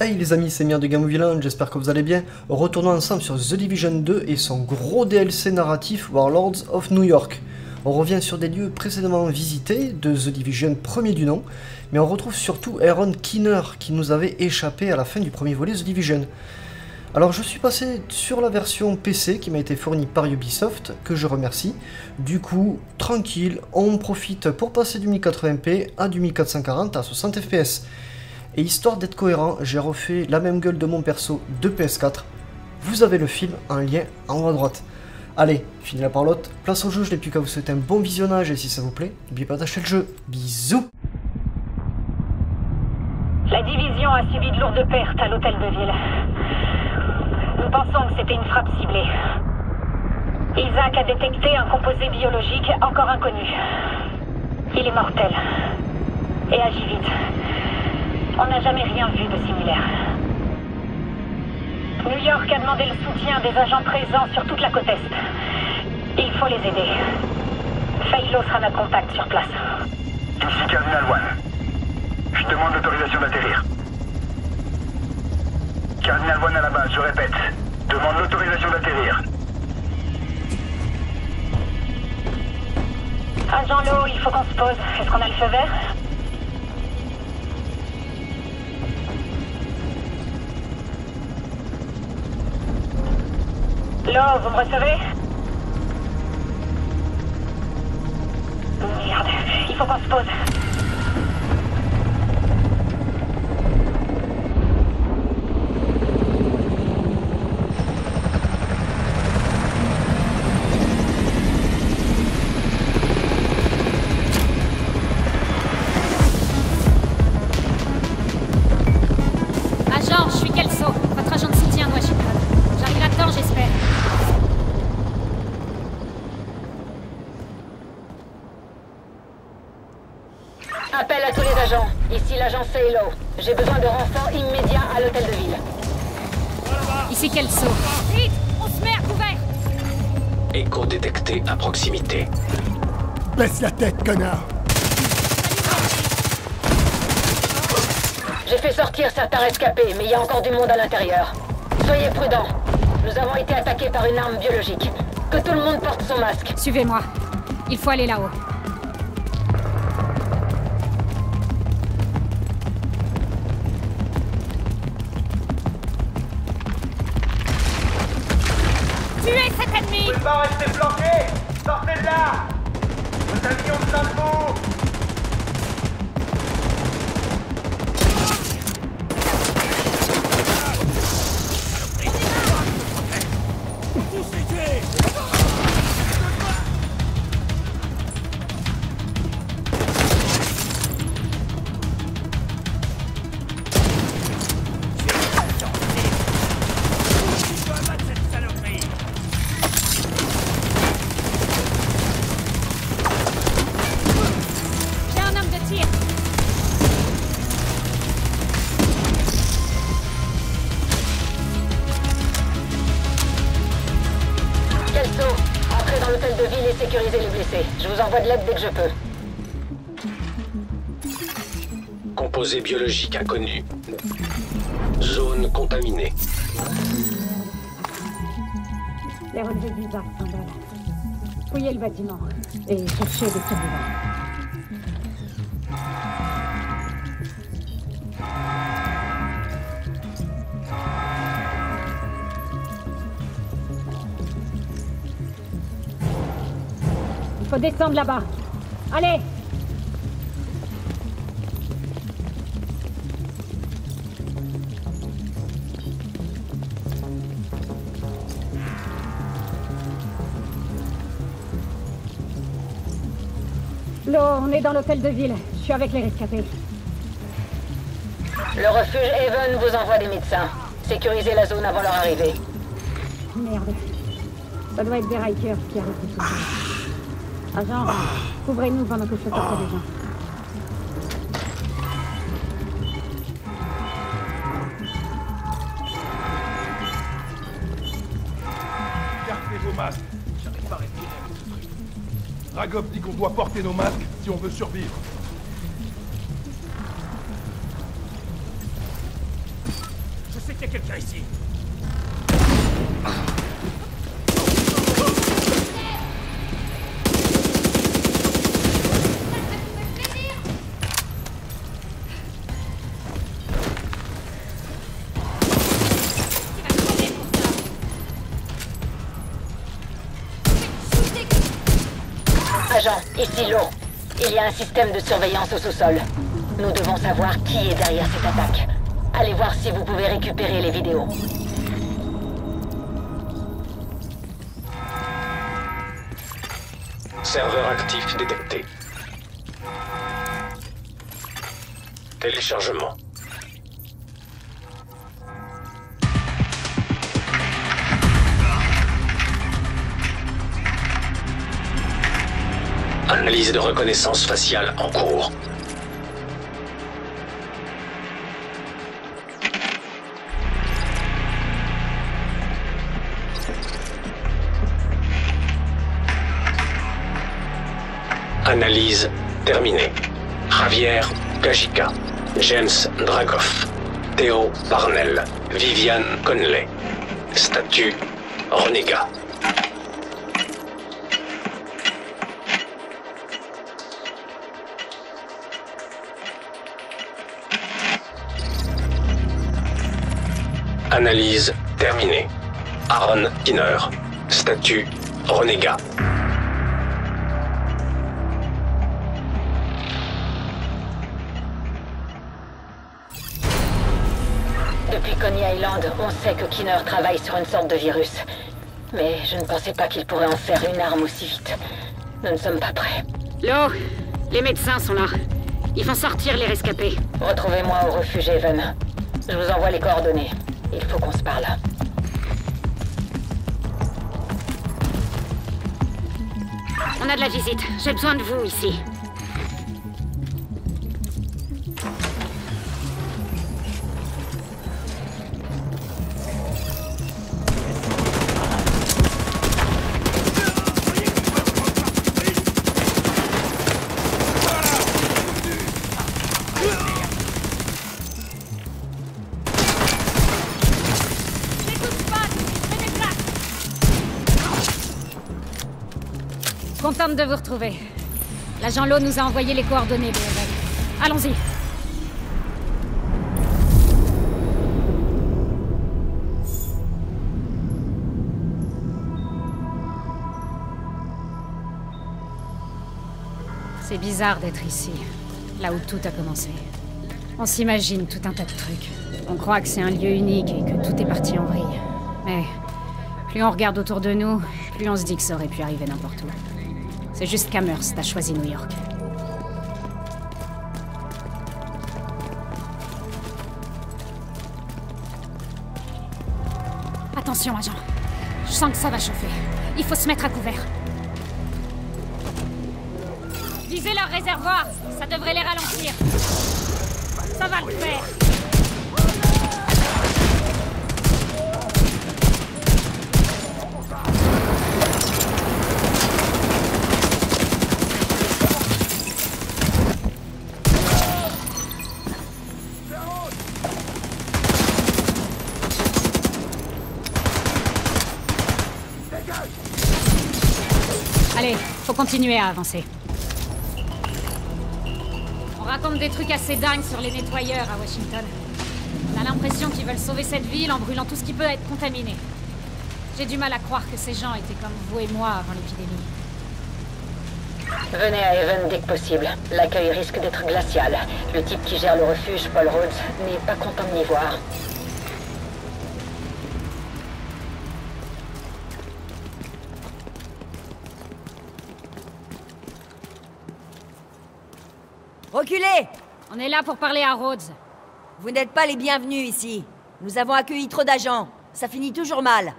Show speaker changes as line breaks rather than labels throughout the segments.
Hey les amis, c'est Mire de Game Villain, j'espère que vous allez bien. Retournons ensemble sur The Division 2 et son gros DLC narratif Warlords of New York. On revient sur des lieux précédemment visités de The Division premier du nom, mais on retrouve surtout Aaron Keener qui nous avait échappé à la fin du premier volet The Division. Alors je suis passé sur la version PC qui m'a été fournie par Ubisoft, que je remercie. Du coup, tranquille, on profite pour passer du 1080p à du 1440 à 60 fps. Et histoire d'être cohérent, j'ai refait la même gueule de mon perso de PS4. Vous avez le film en lien en haut à droite. Allez, fini la parlotte, place au jeu, je n'ai plus qu'à vous souhaiter un bon visionnage et si ça vous plaît, n'oubliez pas d'acheter le jeu. Bisous
La division a subi de lourdes pertes à l'hôtel de ville. Nous pensons que c'était une frappe ciblée. Isaac a détecté un composé biologique encore inconnu. Il est mortel. Et agit vite. On n'a jamais rien vu de similaire. New York a demandé le soutien des agents présents sur toute la côte Est. Il faut les aider. Failo sera notre contact sur place.
Ici Cardinal One. Je demande l'autorisation d'atterrir. Cardinal One à la base, je répète. Demande l'autorisation d'atterrir.
Agent Lowe, il faut qu'on se pose. Est-ce qu'on a le feu vert? Lowe, vous me recevez Merde, il faut qu'on se pose. Salo. J'ai besoin de renforts immédiats à l'hôtel de ville.
Ici Kelso. Vite, on se met à couvert
Écho détecté à proximité.
Baisse la tête, connard
J'ai fait sortir certains rescapés, mais il y a encore du monde à l'intérieur. Soyez prudents. Nous avons été attaqués par une arme biologique. Que tout le monde porte son masque.
Suivez-moi. Il faut aller là-haut.
Pas rester planqué Sortez de là. Nous avions besoin de vous
biologique inconnu. Zone contaminée.
Les relevés d'Isaac sont là. Fouillez le bâtiment et cherchez des survivants. Il faut descendre là-bas. Allez dans l'hôtel de ville. Je suis avec les rescapés.
Le refuge Haven vous envoie des médecins. Sécurisez la zone avant leur arrivée.
Merde. Ça doit être des Rikers qui arrivent tout Agent, couvrez-nous pendant que je fais sortir les gens.
Gardez vos masques J'arrive pas à respirer avec ce truc. Ragov dit qu'on doit porter nos masques si on veut survivre.
Système de surveillance au sous-sol. Nous devons savoir qui est derrière cette attaque. Allez voir si vous pouvez récupérer les vidéos.
Serveur actif détecté. Téléchargement. Analyse de reconnaissance faciale en cours. Analyse terminée. Javier Gajica, James Dragoff, Théo Parnell, Viviane Conley. Statut renégat. Analyse terminée. Aaron Kinner. Statut renégat.
Depuis Coney Island, on sait que Kinner travaille sur une sorte de virus. Mais je ne pensais pas qu'il pourrait en faire une arme aussi vite. Nous ne sommes pas prêts.
L'eau Les médecins sont là. Ils vont sortir les rescapés.
Retrouvez-moi au refuge Even. Je vous envoie les coordonnées. Il faut qu'on se parle.
On a de la visite. J'ai besoin de vous ici. De vous retrouver. L'agent Lowe nous a envoyé les coordonnées. Allons-y. C'est bizarre d'être ici, là où tout a commencé. On s'imagine tout un tas de trucs. On croit que c'est un lieu unique et que tout est parti en vrille. Mais plus on regarde autour de nous, plus on se dit que ça aurait pu arriver n'importe où. C'est juste qu'Amherst a choisi New York. Attention, agent. Je sens que ça va chauffer. Il faut se mettre à couvert. Visez leur réservoir. Ça devrait les ralentir. Ça va le faire. Allez, faut continuer à avancer. On raconte des trucs assez dingues sur les nettoyeurs à Washington. On a l'impression qu'ils veulent sauver cette ville en brûlant tout ce qui peut être contaminé. J'ai du mal à croire que ces gens étaient comme vous et moi avant l'épidémie.
Venez à Even dès que possible. L'accueil risque d'être glacial. Le type qui gère le refuge, Paul Rhodes, n'est pas content de m'y voir.
Reculez
On est là pour parler à Rhodes.
Vous n'êtes pas les bienvenus ici. Nous avons accueilli trop d'agents. Ça finit toujours mal.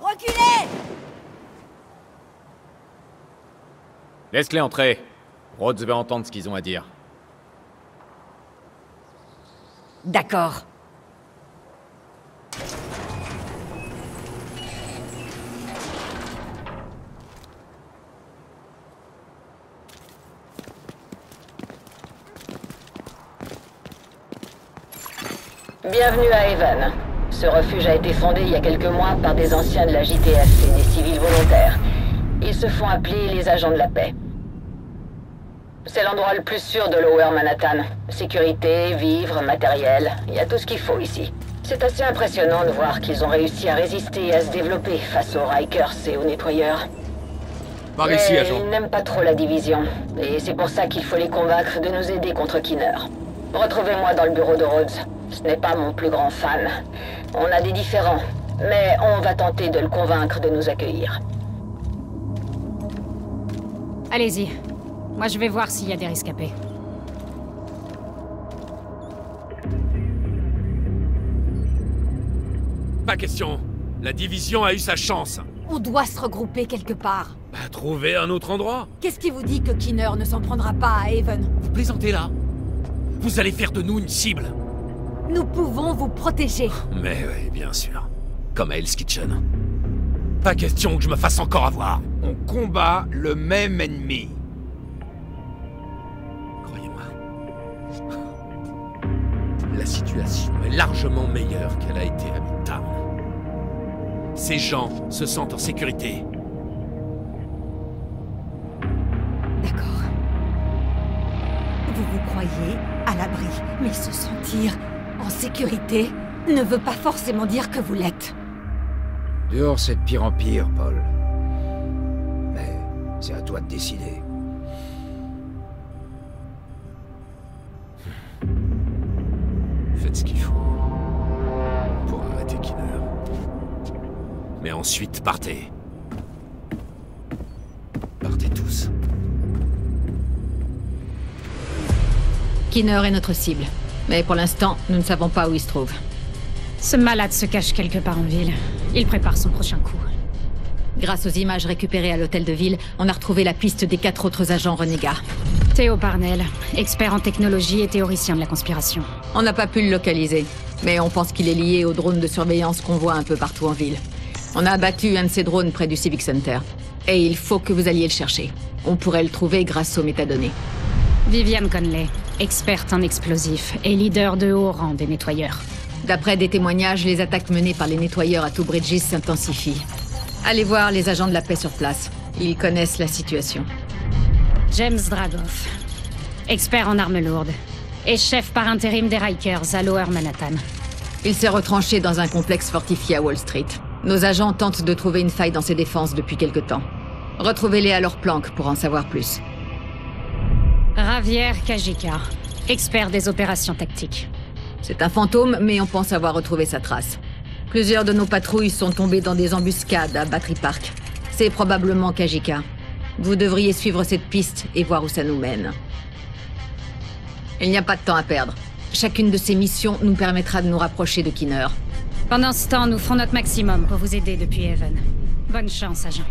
Reculez
Laisse-les entrer. Rhodes va entendre ce qu'ils ont à dire.
D'accord.
Bienvenue à Haven. Ce refuge a été fondé il y a quelques mois par des anciens de la JTF et des civils volontaires. Ils se font appeler les agents de la paix. C'est l'endroit le plus sûr de Lower Manhattan. Sécurité, vivres, matériel, il y a tout ce qu'il faut ici. C'est assez impressionnant de voir qu'ils ont réussi à résister et à se développer face aux Rikers et aux nettoyeurs.
Par ici,
Mais
agent.
Ils n'aiment pas trop la division, et c'est pour ça qu'il faut les convaincre de nous aider contre Kinner. Retrouvez-moi dans le bureau de Rhodes. Ce n'est pas mon plus grand fan. On a des différends, mais on va tenter de le convaincre de nous accueillir.
Allez-y. Moi, je vais voir s'il y a des rescapés.
Pas question. La division a eu sa chance.
On doit se regrouper quelque part.
Bah, trouver un autre endroit.
Qu'est-ce qui vous dit que Kinner ne s'en prendra pas à Haven?
Vous plaisantez là? Vous allez faire de nous une cible.
Nous pouvons vous protéger.
Mais oui, bien sûr. Comme à Hell's Kitchen. Pas question que je me fasse encore avoir.
On combat le même ennemi.
Croyez-moi. La situation est largement meilleure qu'elle a été à Midtown. Ces gens se sentent en sécurité.
D'accord. Vous vous croyez à l'abri, mais se sentir en sécurité ne veut pas forcément dire que vous l'êtes.
Dehors, c'est de pire en pire, Paul. Mais c'est à toi de décider.
Faites ce qu'il faut. Pour arrêter Kinner. Mais ensuite, partez. Partez tous.
Kinner est notre cible. Mais pour l'instant, nous ne savons pas où il se trouve.
Ce malade se cache quelque part en ville. Il prépare son prochain coup.
Grâce aux images récupérées à l'hôtel de ville, on a retrouvé la piste des quatre autres agents renégats.
Théo Parnell, expert en technologie et théoricien de la conspiration.
On n'a pas pu le localiser, mais on pense qu'il est lié aux drones de surveillance qu'on voit un peu partout en ville. On a abattu un de ces drones près du Civic Center. Et il faut que vous alliez le chercher. On pourrait le trouver grâce aux métadonnées.
Viviane Conley, experte en explosifs et leader de haut rang des nettoyeurs.
D'après des témoignages, les attaques menées par les nettoyeurs à Two Bridges s'intensifient. Allez voir les agents de la paix sur place. Ils connaissent la situation.
James Dragoff, expert en armes lourdes et chef par intérim des Rikers à Lower Manhattan.
Il s'est retranché dans un complexe fortifié à Wall Street. Nos agents tentent de trouver une faille dans ses défenses depuis quelque temps. Retrouvez-les à leur planque pour en savoir plus.
Javier Kajika, expert des opérations tactiques.
C'est un fantôme, mais on pense avoir retrouvé sa trace. Plusieurs de nos patrouilles sont tombées dans des embuscades à Battery Park. C'est probablement Kajika. Vous devriez suivre cette piste et voir où ça nous mène. Il n'y a pas de temps à perdre. Chacune de ces missions nous permettra de nous rapprocher de Kinner.
Pendant ce temps, nous ferons notre maximum pour vous aider depuis Haven. Bonne chance, agent.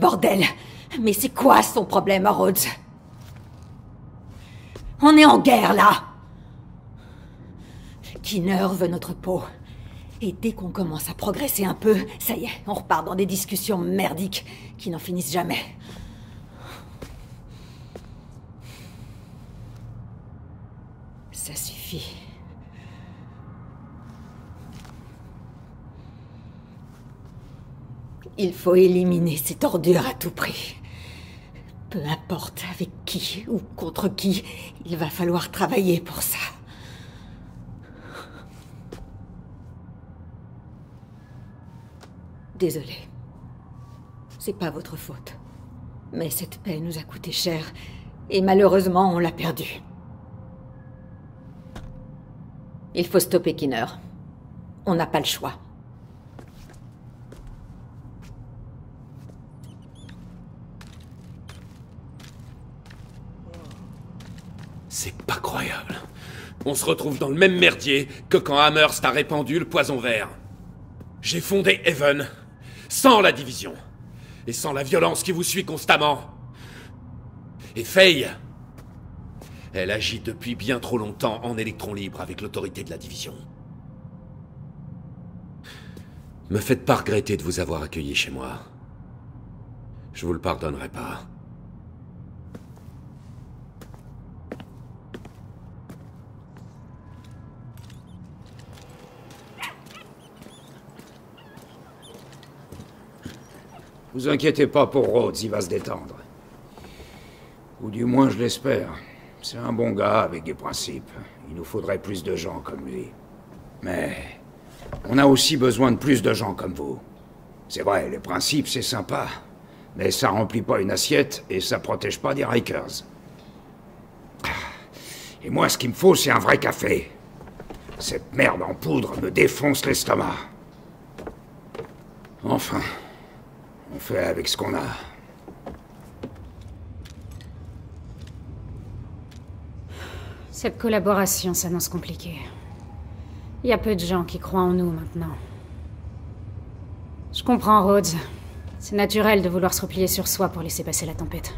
Bordel Mais c'est quoi son problème, Rhodes? On est en guerre, là Kinner veut notre peau. Et dès qu'on commence à progresser un peu, ça y est, on repart dans des discussions merdiques qui n'en finissent jamais. Ça suffit. Il faut éliminer cette ordure à tout prix. Peu importe avec qui ou contre qui, il va falloir travailler pour ça. Désolé. C'est pas votre faute. Mais cette paix nous a coûté cher, et malheureusement on l'a perdue.
Il faut stopper Kinner.
On n'a pas le choix.
C'est pas croyable. On se retrouve dans le même merdier que quand Amherst a répandu le poison vert. J'ai fondé Haven, sans la division, et sans la violence qui vous suit constamment. Et Faye, elle agit depuis bien trop longtemps en électron libre avec l'autorité de la division. Me faites pas regretter de vous avoir accueilli chez moi. Je vous le pardonnerai pas.
Vous inquiétez pas pour Rhodes, il va se détendre. Ou du moins, je l'espère. C'est un bon gars avec des principes. Il nous faudrait plus de gens comme lui. Mais on a aussi besoin de plus de gens comme vous. C'est vrai, les principes, c'est sympa. Mais ça remplit pas une assiette et ça protège pas des Rikers. Et moi, ce qu'il me faut, c'est un vrai café. Cette merde en poudre me défonce l'estomac. Enfin, on fait avec ce qu'on a.
Cette collaboration s'annonce compliquée. Il y a peu de gens qui croient en nous maintenant. Je comprends, Rhodes. C'est naturel de vouloir se replier sur soi pour laisser passer la tempête.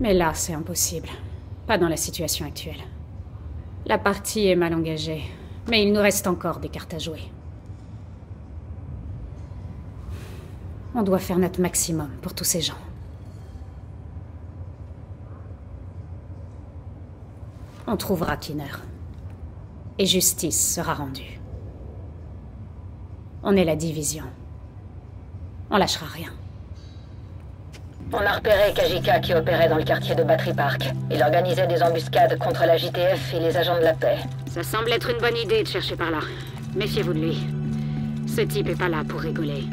Mais là, c'est impossible. Pas dans la situation actuelle. La partie est mal engagée, mais il nous reste encore des cartes à jouer. On doit faire notre maximum pour tous ces gens. On trouvera Kinner. Et justice sera rendue. On est la division. On lâchera rien.
On a repéré Kajika qui opérait dans le quartier de Battery Park. Il organisait des embuscades contre la JTF et les agents de la paix.
Ça semble être une bonne idée de chercher par là. Méfiez-vous de lui. Ce type est pas là pour rigoler.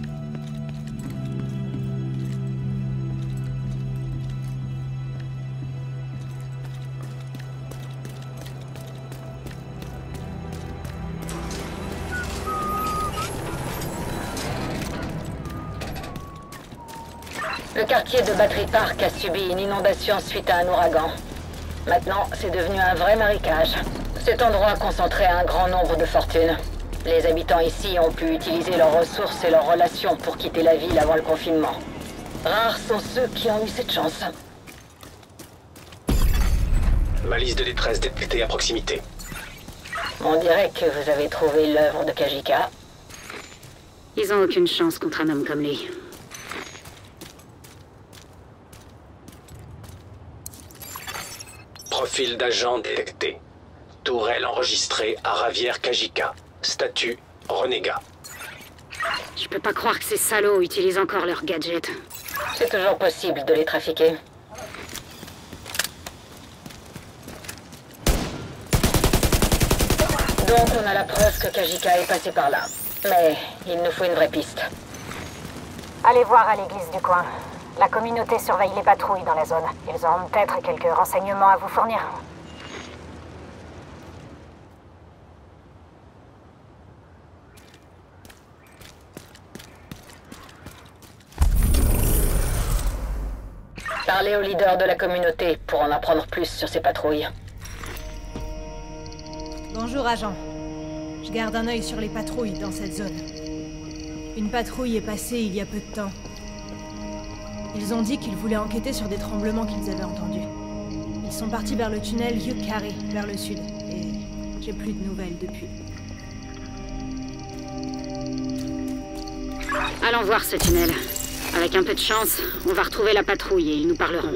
Le quartier de Battery Park a subi une inondation suite à un ouragan. Maintenant, c'est devenu un vrai marécage. Cet endroit concentrait un grand nombre de fortunes. Les habitants ici ont pu utiliser leurs ressources et leurs relations pour quitter la ville avant le confinement. Rares sont ceux qui ont eu cette chance.
Malice de détresse détectée à proximité.
On dirait que vous avez trouvé l'œuvre de Kajika.
Ils ont aucune chance contre un homme comme lui.
Profil d'agent détecté. Tourelle enregistrée à Ravière Kajika. Statut renégat.
Je peux pas croire que ces salauds utilisent encore leurs gadgets.
C'est toujours possible de les trafiquer. Donc on a la preuve que Kajika est passé par là. Mais il nous faut une vraie piste.
Allez voir à l'église du coin. La communauté surveille les patrouilles dans la zone. Ils auront peut-être quelques renseignements à vous fournir.
Parlez au leader de la communauté pour en apprendre plus sur ces patrouilles.
Bonjour, agent. Je garde un œil sur les patrouilles dans cette zone. Une patrouille est passée il y a peu de temps. Ils ont dit qu'ils voulaient enquêter sur des tremblements qu'ils avaient entendus. Ils sont partis vers le tunnel Yukari, vers le sud, et j'ai plus de nouvelles depuis.
Allons voir ce tunnel. Avec un peu de chance, on va retrouver la patrouille et ils nous parleront.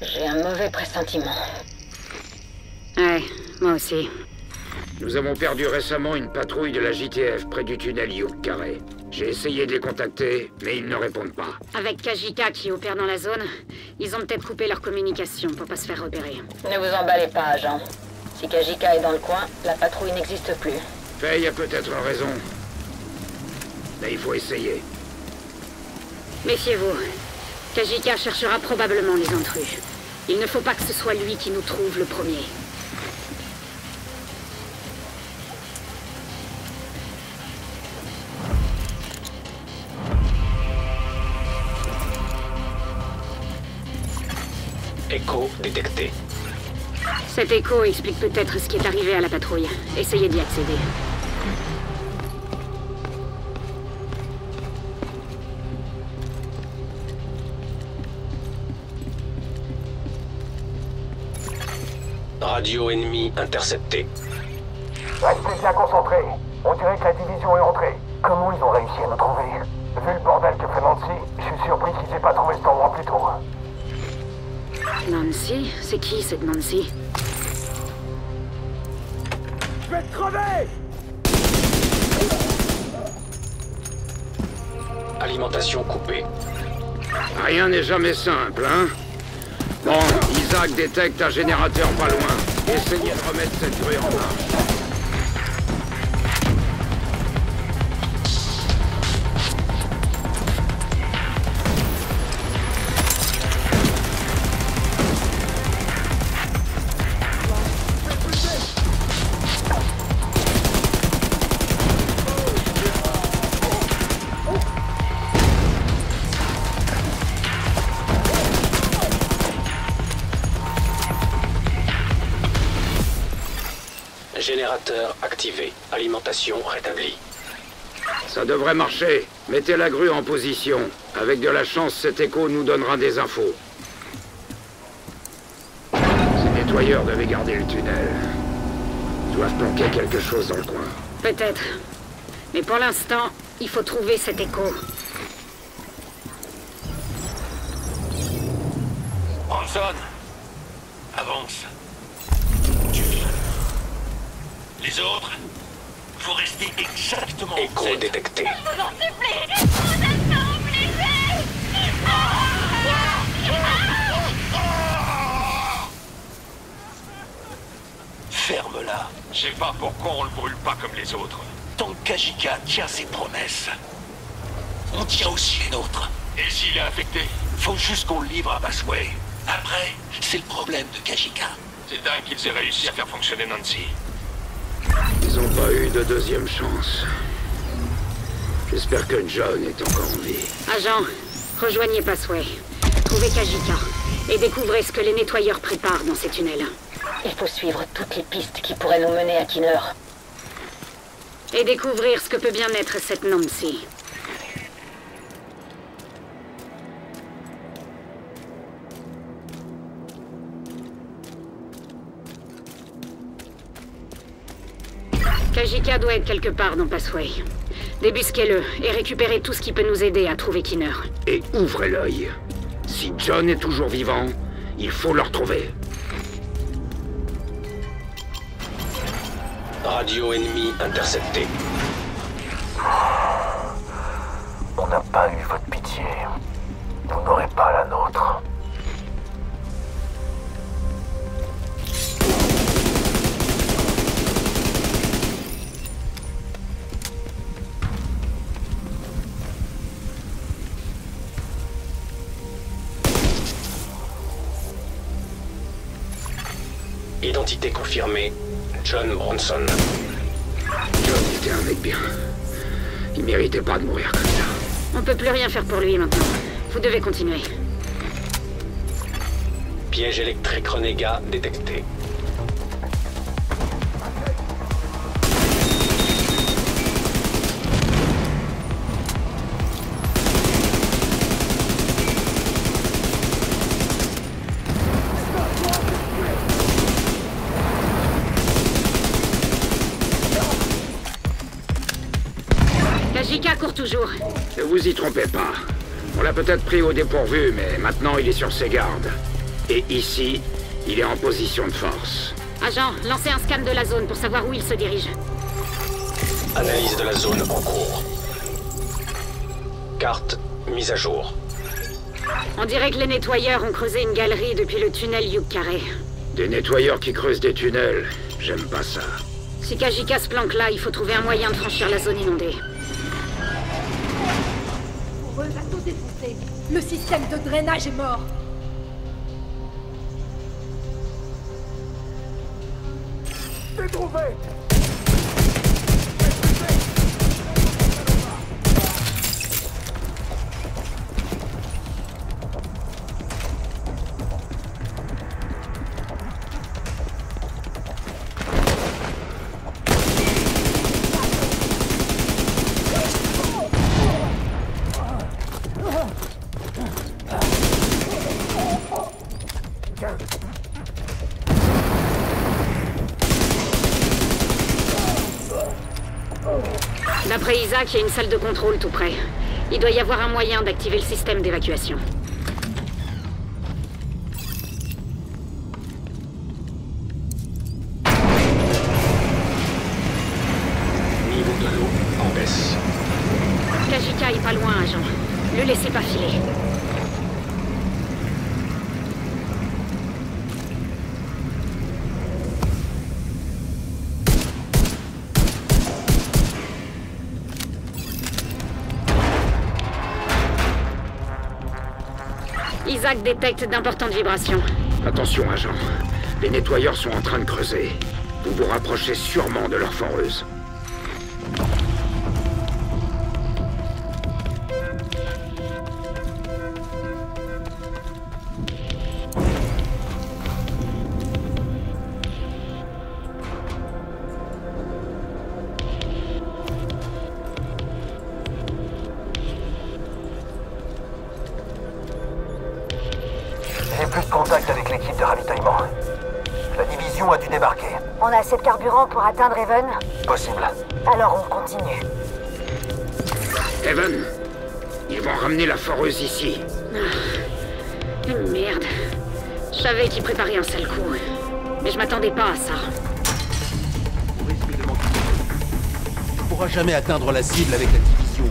J'ai un mauvais pressentiment.
Ouais, moi aussi.
Nous avons perdu récemment une patrouille de la JTF près du tunnel Yukari. J'ai essayé de les contacter, mais ils ne répondent pas.
Avec Kajika qui opère dans la zone, ils ont peut-être coupé leur communication pour pas se faire repérer.
Ne vous emballez pas, agent. Si Kajika est dans le coin, la patrouille n'existe plus.
Faye a peut-être raison. Mais il faut essayer.
Méfiez-vous. Kajika cherchera probablement les intrus. Il ne faut pas que ce soit lui qui nous trouve le premier.
Écho détecté.
Cet écho explique peut-être ce qui est arrivé à la patrouille. Essayez d'y accéder.
Radio ennemi intercepté.
Restez bien concentrés. On dirait que la division est entrée. Comment ils ont réussi à nous trouver? Vu le bordel que fait Nancy, je suis surpris qu'ils aient pas trouvé cet endroit plus tôt.
Nancy? C'est qui cette Nancy?
Je vais te crever
Alimentation coupée.
Rien n'est jamais simple, hein? Bon, Isaac détecte un générateur pas loin. Essayez de remettre cette grue en marche.
Alimentation rétablie.
Ça devrait marcher. Mettez la grue en position. Avec de la chance, cet écho nous donnera des infos. Ces nettoyeurs devaient garder le tunnel. Ils doivent planquer quelque chose dans le coin.
Peut-être. Mais pour l'instant, il faut trouver cet écho.
Hanson Avance. Tu viens. Les autres Faut rester exactement
Écho détecté.
Je vous en supplie Vous êtes pas
Ferme-la. Je sais pas pourquoi on le brûle pas comme les autres. Tant que Kajika tient ses promesses, on tient aussi les nôtres. Et s'il est infecté, faut juste qu'on le livre à Basway. Après, c'est le problème de Kajika. C'est dingue qu'ils aient réussi à faire fonctionner Nancy.
Pas eu de deuxième chance. J'espère que John est encore en vie.
Agent, rejoignez Passway. Trouvez Kajika. Et découvrez ce que les nettoyeurs préparent dans ces tunnels.
Il faut suivre toutes les pistes qui pourraient nous mener à Kinner.
Et découvrir ce que peut bien être cette Nancy. Kajika doit être quelque part dans Passway. Débusquez-le et récupérez tout ce qui peut nous aider à trouver Kinner.
Et ouvrez l'œil. Si John est toujours vivant, il faut le retrouver.
Radio ennemi interceptée.
On n'a pas eu votre pitié. Vous n'aurez pas la nôtre.
Identité confirmée. John Bronson.
John était un mec bien. Il méritait pas de mourir comme ça.
On peut plus rien faire pour lui maintenant. Vous devez continuer.
Piège électrique renégat détecté.
Toujours.
Ne vous y trompez pas. On l'a peut-être pris au dépourvu, mais maintenant il est sur ses gardes. Et ici, il est en position de force.
Agent, lancez un scan de la zone pour savoir où il se dirige.
Analyse de la zone en cours. Carte mise à jour.
On dirait que les nettoyeurs ont creusé une galerie depuis le tunnel Yuk Carré.
Des nettoyeurs qui creusent des tunnels, j'aime pas ça.
Si Kajika se planque là, il faut trouver un moyen de franchir la zone inondée.
Le système de drainage est mort.
C'est trouvé
D'après Isaac, il y a une salle de contrôle tout près. Il doit y avoir un moyen d'activer le système d'évacuation. Détecte d'importantes vibrations.
Attention, agent. Les nettoyeurs sont en train de creuser. Vous vous rapprochez sûrement de leur foreuse.
Pour atteindre Even
Possible.
Alors on continue.
Evan, ils vont ramener la foreuse ici.
Merde. Je savais qu'il préparait un sale coup. Mais je m'attendais pas à ça.
Au risque de manquer. Tu pourras jamais atteindre la cible avec la division au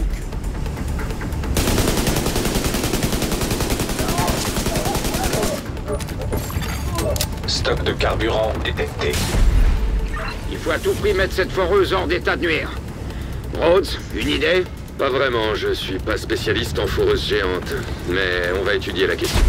cul.
Stock de carburant détecté.
Faut à tout prix mettre cette foreuse hors d'état de nuire. Rhodes, une idée?
Pas vraiment, je suis pas spécialiste en foreuse géante, mais on va étudier la question.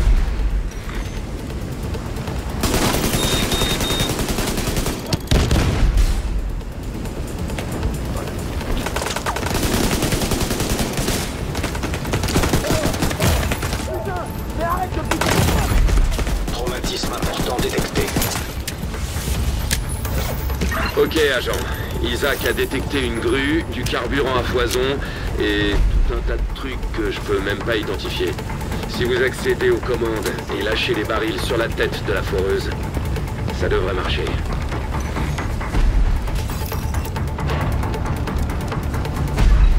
Isaac a détecté une grue, du carburant à foison et tout un tas de trucs que je peux même pas identifier. Si vous accédez aux commandes et lâchez les barils sur la tête de la foreuse, ça devrait marcher.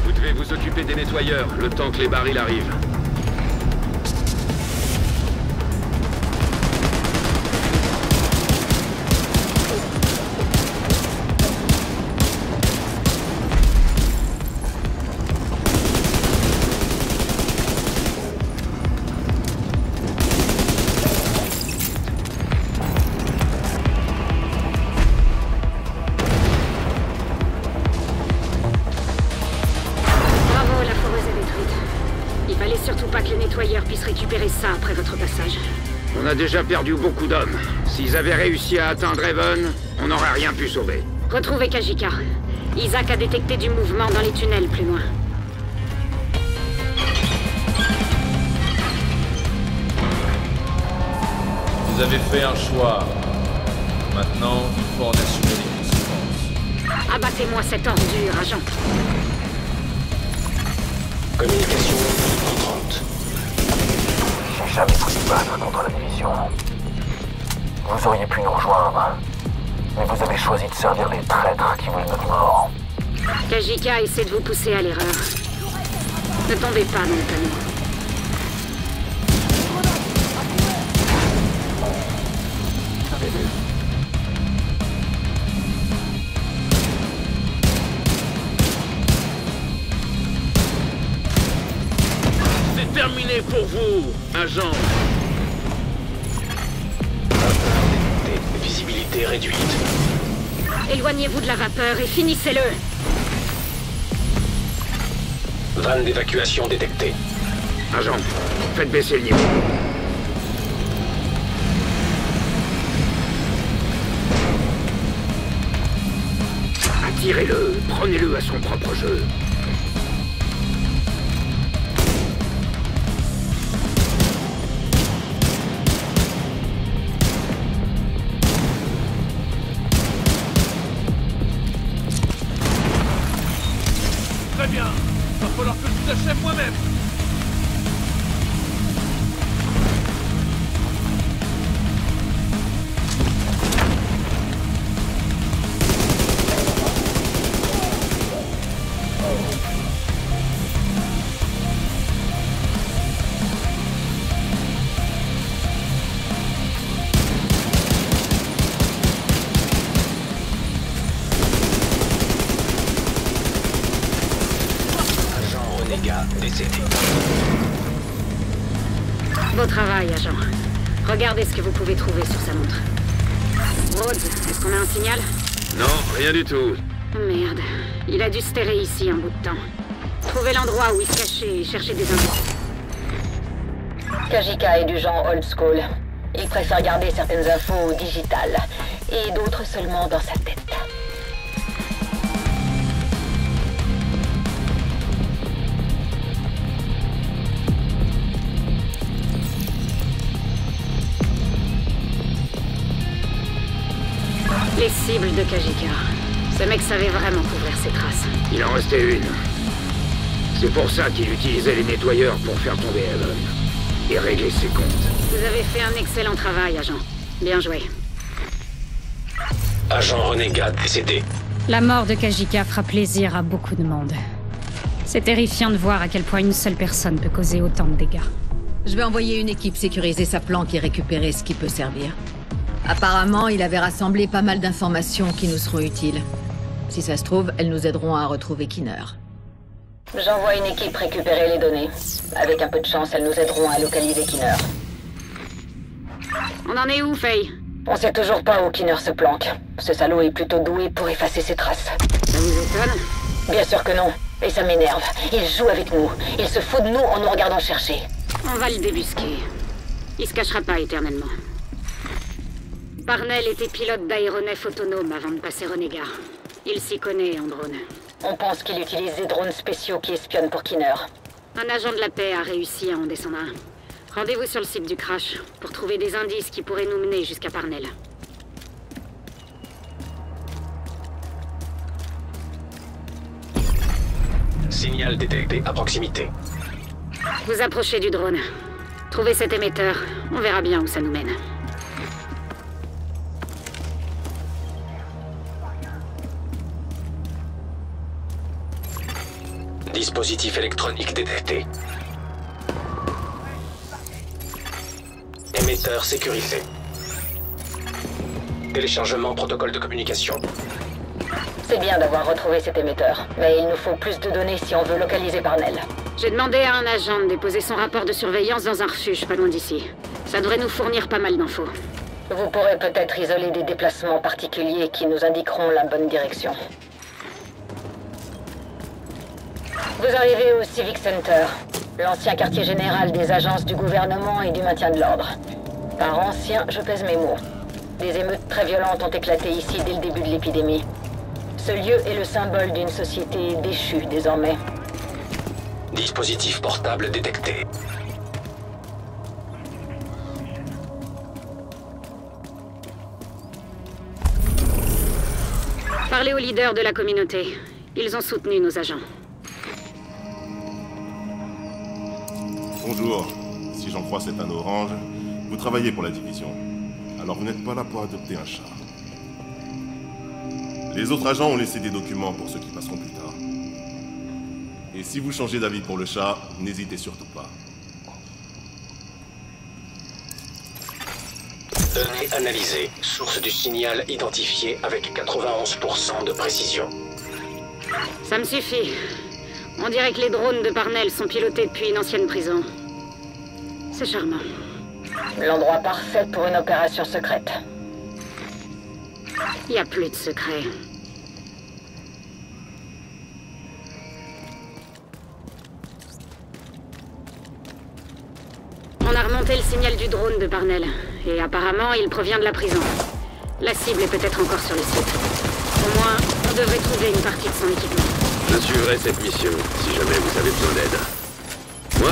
Vous devez vous occuper des nettoyeurs le temps que les barils arrivent.
S'ils avaient réussi à atteindre Raven, on n'aurait rien pu sauver.
Retrouvez Kajika. Isaac a détecté du mouvement dans les tunnels plus loin.
Vous avez fait un choix. Maintenant, il faut en assumer les conséquences.
Abattez-moi cette ordure, agent.
Communication 30.
J'ai jamais me battre contre la division. Vous auriez pu nous rejoindre. Mais vous avez choisi de servir les traîtres qui voulaient notre mort.
Kajika essaie de vous pousser à l'erreur. Ne tombez pas dans le. De la vapeur et finissez-le.
Vanne d'évacuation détectée.
Agent, faites baisser le niveau. Attirez-le, prenez-le à son propre jeu.
Il
préfère garder certaines infos digitales et d'autres seulement dans sa tête.
Les cibles de Kajika. Ce mec savait vraiment couvrir ses traces.
Il en restait une. C'est pour ça qu'il utilisait les nettoyeurs pour faire tomber Evan. Et régler ses comptes.
Vous avez fait un excellent travail, agent. Bien joué.
Agent renégat décédé.
La mort de Kajika fera plaisir à beaucoup de monde. C'est terrifiant de voir à quel point une seule personne peut causer autant de dégâts.
Je vais envoyer une équipe sécuriser sa planque et récupérer ce qui peut servir. Apparemment, il avait rassemblé pas mal d'informations qui nous seront utiles. Si ça se trouve, elles nous aideront à retrouver Kinner.
J'envoie une équipe récupérer les données. Avec un peu de chance, elles nous aideront à localiser Kinner.
On en est où, Faye
On sait toujours pas où Kinner se planque. Ce salaud est plutôt doué pour effacer ses traces.
Ça vous étonne
Bien sûr que non. Et ça m'énerve. Il joue avec nous. Il se fout de nous en nous regardant chercher.
On va le débusquer. Il se cachera pas éternellement. Parnell était pilote d'aéronef autonome avant de passer renégat. Il s'y connaît en drone.
On pense qu'il utilise des drones spéciaux qui espionnent pour Kinner.
Un agent de la paix a réussi à en descendre un. Rendez-vous sur le site du crash pour trouver des indices qui pourraient nous mener jusqu'à Parnell.
Signal détecté à proximité.
Vous approchez du drone. Trouvez cet émetteur. On verra bien où ça nous mène.
Dispositif électronique détecté. Émetteur sécurisé. Téléchargement protocole de communication.
C'est bien d'avoir retrouvé cet émetteur, mais il nous faut plus de données si on veut localiser Parnell.
J'ai demandé à un agent de déposer son rapport de surveillance dans un refuge pas loin d'ici. Ça devrait nous fournir pas mal d'infos.
Vous pourrez peut-être isoler des déplacements particuliers qui nous indiqueront la bonne direction. Vous arrivez au Civic Center, l'ancien quartier général des agences du gouvernement et du maintien de l'ordre. Par ancien, je pèse mes mots. Des émeutes très violentes ont éclaté ici dès le début de l'épidémie. Ce lieu est le symbole d'une société déchue désormais.
Dispositif portable détecté.
Parlez aux leaders de la communauté. Ils ont soutenu nos agents.
Bonjour. Si j'en crois cet anneau orange, vous travaillez pour la division. Alors vous n'êtes pas là pour adopter un chat. Les autres agents ont laissé des documents pour ceux qui passeront plus tard. Et si vous changez d'avis pour le chat, n'hésitez surtout pas.
Données analysées. Source du signal identifiée avec 91% de précision.
Ça me suffit. On dirait que les drones de Parnell sont pilotés depuis une ancienne prison. C'est charmant.
L'endroit parfait pour une opération secrète.
Il y a plus de secret. On a remonté le signal du drone de Parnell. Et apparemment, il provient de la prison. La cible est peut-être encore sur le site. Au moins, on devrait trouver une partie de son équipement.
Je suivrai cette mission, si jamais vous avez besoin d'aide. Moi,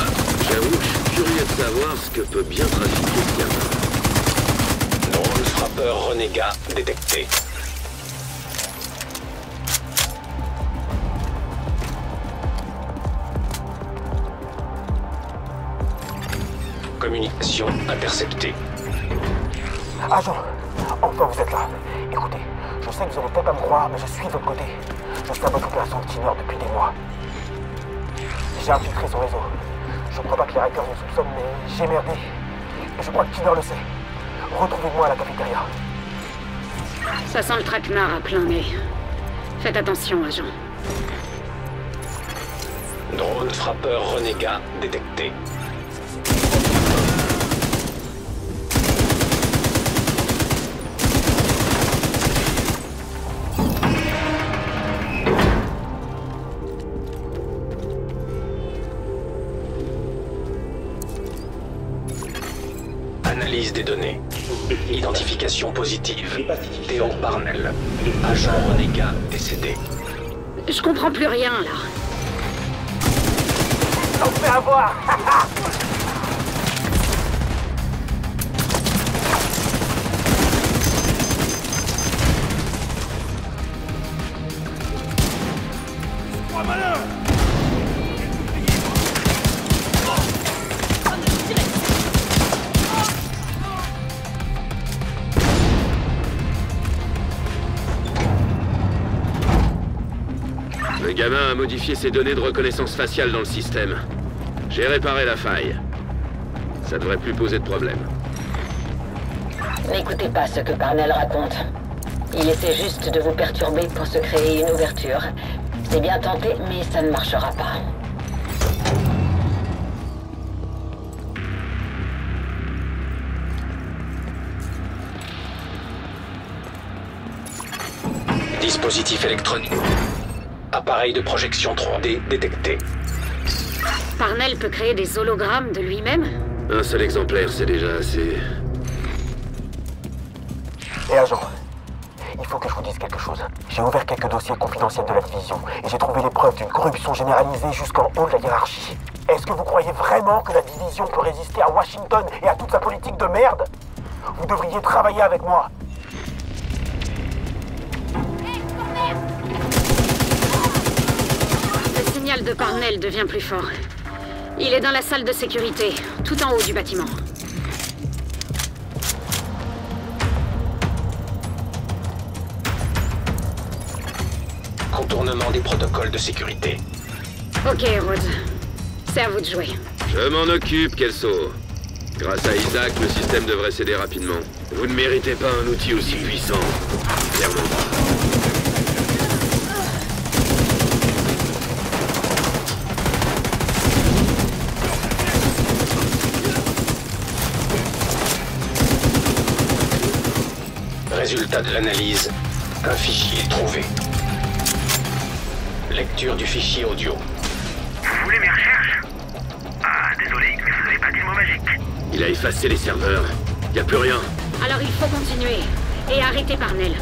j'avoue, je curieux de savoir ce que peut bien trafiquer ce gamin.
Drone frappeur renégat détecté. Communication interceptée.
Agent, enfin vous êtes là? Écoutez, je sais que vous aurez peut-être à me croire, mais je suis de votre côté. Je sabote l'opération de Kinner depuis des mois. J'ai infiltré son réseau. Je crois pas que les hackers me soupçonnent, mais j'ai merdé. Et je crois que Kinner le sait. Retrouvez-moi à la cafétéria.
Ça sent le traquenard à plein nez. Faites attention, agent.
Drone frappeur renégat détecté. Analyse des données. Identification positive. Théo Parnell. Agent renégat décédé.
Je comprends plus rien, là.
On se fait avoir
modifié ses données de reconnaissance faciale dans le système. J'ai réparé la faille. Ça devrait plus poser de problème.
N'écoutez pas ce que Parnell raconte. Il essaie juste de vous perturber pour se créer une ouverture. C'est bien tenté, mais ça ne marchera pas.
Dispositif électronique. Appareil de projection 3D détecté.
Parnell peut créer des hologrammes de lui-même
Un seul exemplaire, c'est déjà assez.
Et agent, il faut que je vous dise quelque chose. J'ai ouvert quelques dossiers confidentiels de la division et j'ai trouvé les preuves d'une corruption généralisée jusqu'en haut de la hiérarchie. Est-ce que vous croyez vraiment que la division peut résister à Washington et à toute sa politique de merde? Vous devriez travailler avec moi.
De Parnell devient plus fort. Il est dans la salle de sécurité, tout en haut du bâtiment.
Contournement des protocoles de sécurité.
Ok, Rhodes. C'est à vous de jouer.
Je m'en occupe, Kelso. Grâce à Isaac, le système devrait céder rapidement. Vous ne méritez pas un outil aussi puissant. Clairement
Résultat de l'analyse. Un fichier trouvé. Lecture du fichier audio.
Vous voulez mes recherches? Ah, désolé, mais vous n'avez pas dit le mot magique.
Il a effacé les serveurs. Y a plus rien.
Alors il faut continuer. Et arrêter Parnell.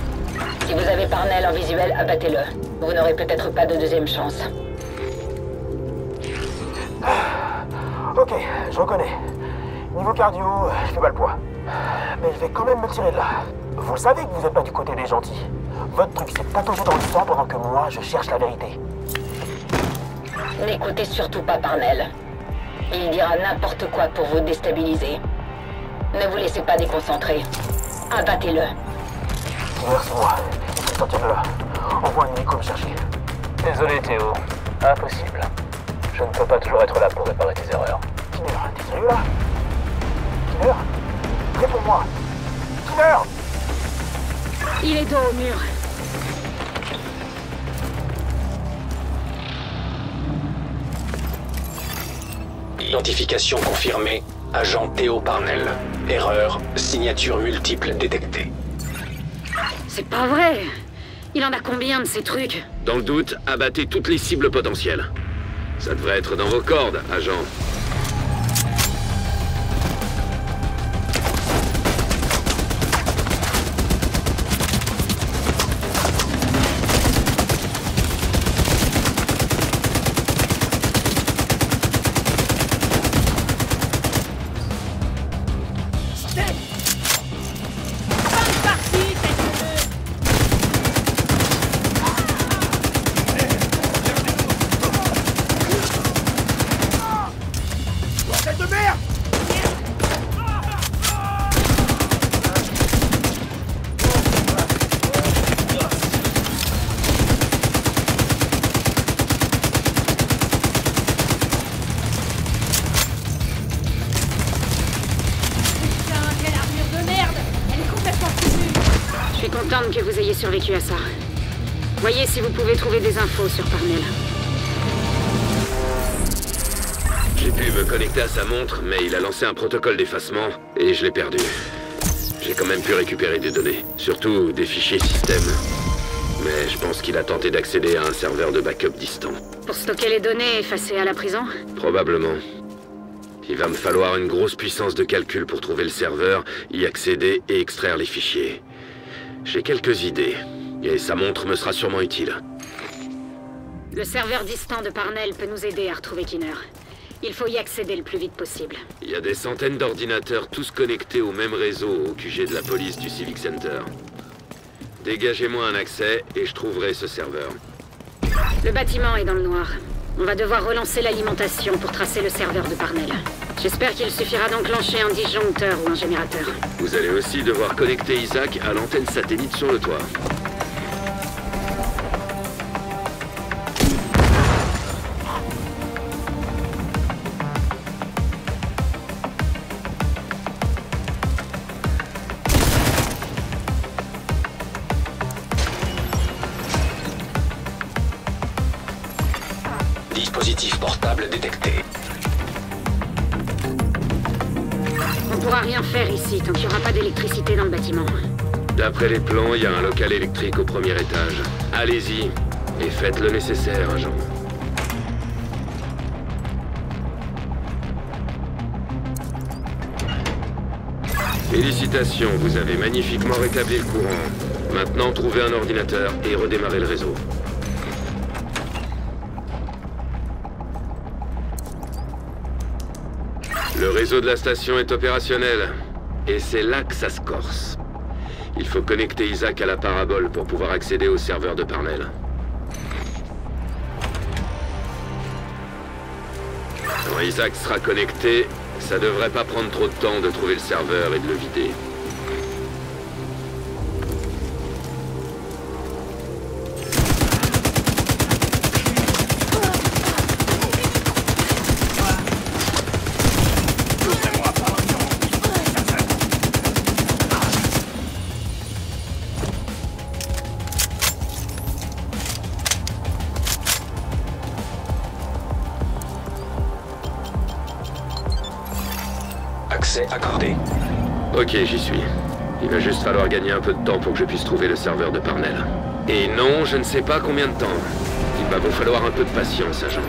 Si vous avez Parnell en visuel, abattez-le. Vous n'aurez peut-être pas de deuxième chance.
Ok, je reconnais. Niveau cardio, je fais pas le poids. Mais je vais quand même me tirer de là. Vous le savez que vous n'êtes pas du côté des gentils. Votre truc, c'est patauger dans le sang pendant que moi, je cherche la vérité.
N'écoutez surtout pas Parnell. Il dira n'importe quoi pour vous déstabiliser. Ne vous laissez pas déconcentrer. Abattez-le.
Merci moi. Il faut sortir de là. Envoie un hélico me chercher.
Désolé Théo, impossible. Je ne peux pas toujours être là pour réparer tes erreurs.
Killer, t'es sérieux là? Killer Réponds-moi Killer
Il est dos au mur.
Identification confirmée. Agent Théo Parnell. Erreur. Signature multiple détectée.
C'est pas vrai. Il en a combien de ces trucs?
Dans le doute, abattez toutes les cibles potentielles. Ça devrait être dans vos cordes, agent. Mais il a lancé un protocole d'effacement et je l'ai perdu. J'ai quand même pu récupérer des données, surtout des fichiers système. Mais je pense qu'il a tenté d'accéder à un serveur de backup distant.
Pour stocker les données effacées à la prison
Probablement. Il va me falloir une grosse puissance de calcul pour trouver le serveur, y accéder et extraire les fichiers. J'ai quelques idées, et sa montre me sera sûrement utile.
Le serveur distant de Parnell peut nous aider à retrouver Kinner. Il faut y accéder le plus vite possible.
Il y a des centaines d'ordinateurs tous connectés au même réseau au QG de la police du Civic Center. Dégagez-moi un accès et je trouverai ce serveur.
Le bâtiment est dans le noir. On va devoir relancer l'alimentation pour tracer le serveur de Parnell. J'espère qu'il suffira d'enclencher un disjoncteur ou un générateur.
Vous allez aussi devoir connecter Isaac à l'antenne satellite sur le toit. Il y a un local électrique au premier étage. Allez-y et faites le nécessaire, agent. Félicitations, vous avez magnifiquement rétabli le courant. Maintenant, trouvez un ordinateur et redémarrez le réseau. Le réseau de la station est opérationnel. Et c'est là que ça se corse. Il faut connecter Isaac à la parabole pour pouvoir accéder au serveur de Parnell. Quand Isaac sera connecté, ça devrait pas prendre trop de temps de trouver le serveur et de le vider. De temps pour que je puisse trouver le serveur de Parnell. Et non, je ne sais pas combien de temps. Il va vous falloir un peu de patience, agent.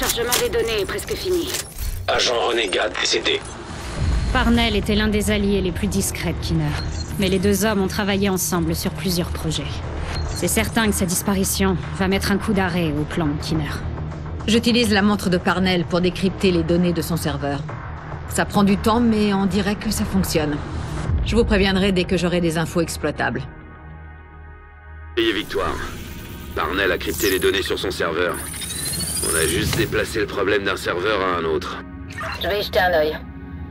Le téléchargement des données est presque fini.
Agent renégat décédé.
Parnell était l'un des alliés les plus discrets de Kinner. Mais les deux hommes ont travaillé ensemble sur plusieurs projets. C'est certain que sa disparition va mettre un coup d'arrêt au plan de Kinner.
J'utilise la montre de Parnell pour décrypter les données de son serveur. Ça prend du temps, mais on dirait que ça fonctionne. Je vous préviendrai dès que j'aurai des infos exploitables.
Payez Victoire. Parnell a crypté les données sur son serveur. On a juste déplacé le problème d'un serveur à un autre.
Je vais y jeter un œil.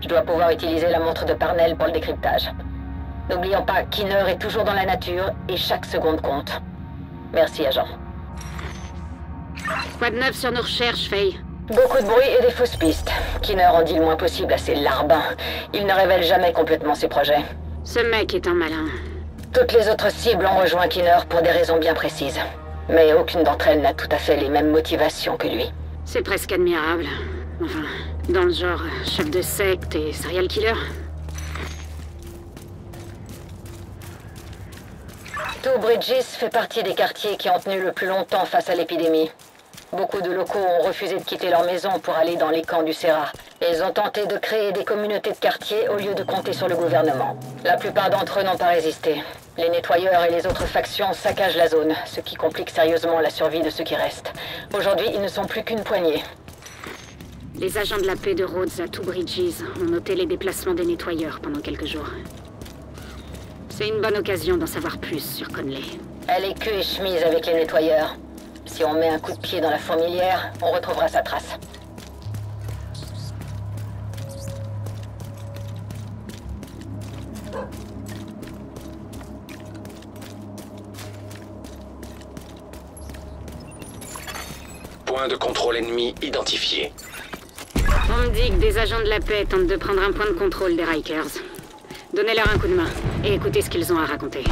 Je dois pouvoir utiliser la montre de Parnell pour le décryptage. N'oublions pas, Kinner est toujours dans la nature et chaque seconde compte. Merci, agent.
Quoi de neuf sur nos recherches, Faye?
Beaucoup de bruit et des fausses pistes. Kinner en dit le moins possible à ses larbins. Il ne révèle jamais complètement ses projets.
Ce mec est un malin.
Toutes les autres cibles ont rejoint Kinner pour des raisons bien précises. Mais aucune d'entre elles n'a tout à fait les mêmes motivations que lui.
C'est presque admirable. Enfin, dans le genre euh, chef de secte et serial killer.
Two Bridges fait partie des quartiers qui ont tenu le plus longtemps face à l'épidémie. Beaucoup de locaux ont refusé de quitter leur maison pour aller dans les camps du Serra. Ils ont tenté de créer des communautés de quartier au lieu de compter sur le gouvernement. La plupart d'entre eux n'ont pas résisté. Les nettoyeurs et les autres factions saccagent la zone, ce qui complique sérieusement la survie de ceux qui restent. Aujourd'hui, ils ne sont plus qu'une poignée.
Les agents de la paix de Rhodes à Two Bridges ont noté les déplacements des nettoyeurs pendant quelques jours. C'est une bonne occasion d'en savoir plus sur Conley.
Elle est queue et chemise avec les nettoyeurs. Si on met un coup de pied dans la fourmilière, on retrouvera sa trace.
Point de contrôle ennemi identifié.
On me dit que des agents de la paix tentent de prendre un point de contrôle des Rikers. Donnez-leur un coup de main et écoutez ce qu'ils ont à raconter.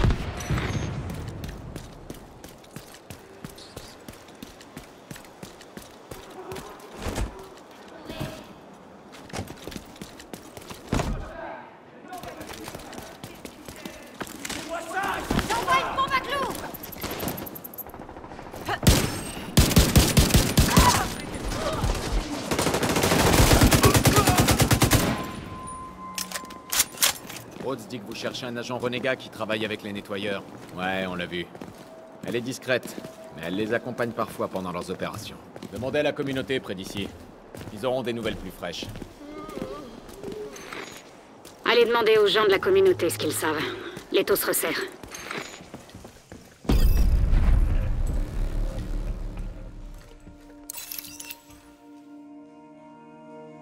Vous cherchez un agent renégat qui travaille avec les nettoyeurs. Ouais, on l'a vu. Elle est discrète, mais elle les accompagne parfois pendant leurs opérations. Demandez à la communauté près d'ici. Ils auront des nouvelles plus fraîches.
Allez demander aux gens de la communauté ce qu'ils savent. L'étau se resserre.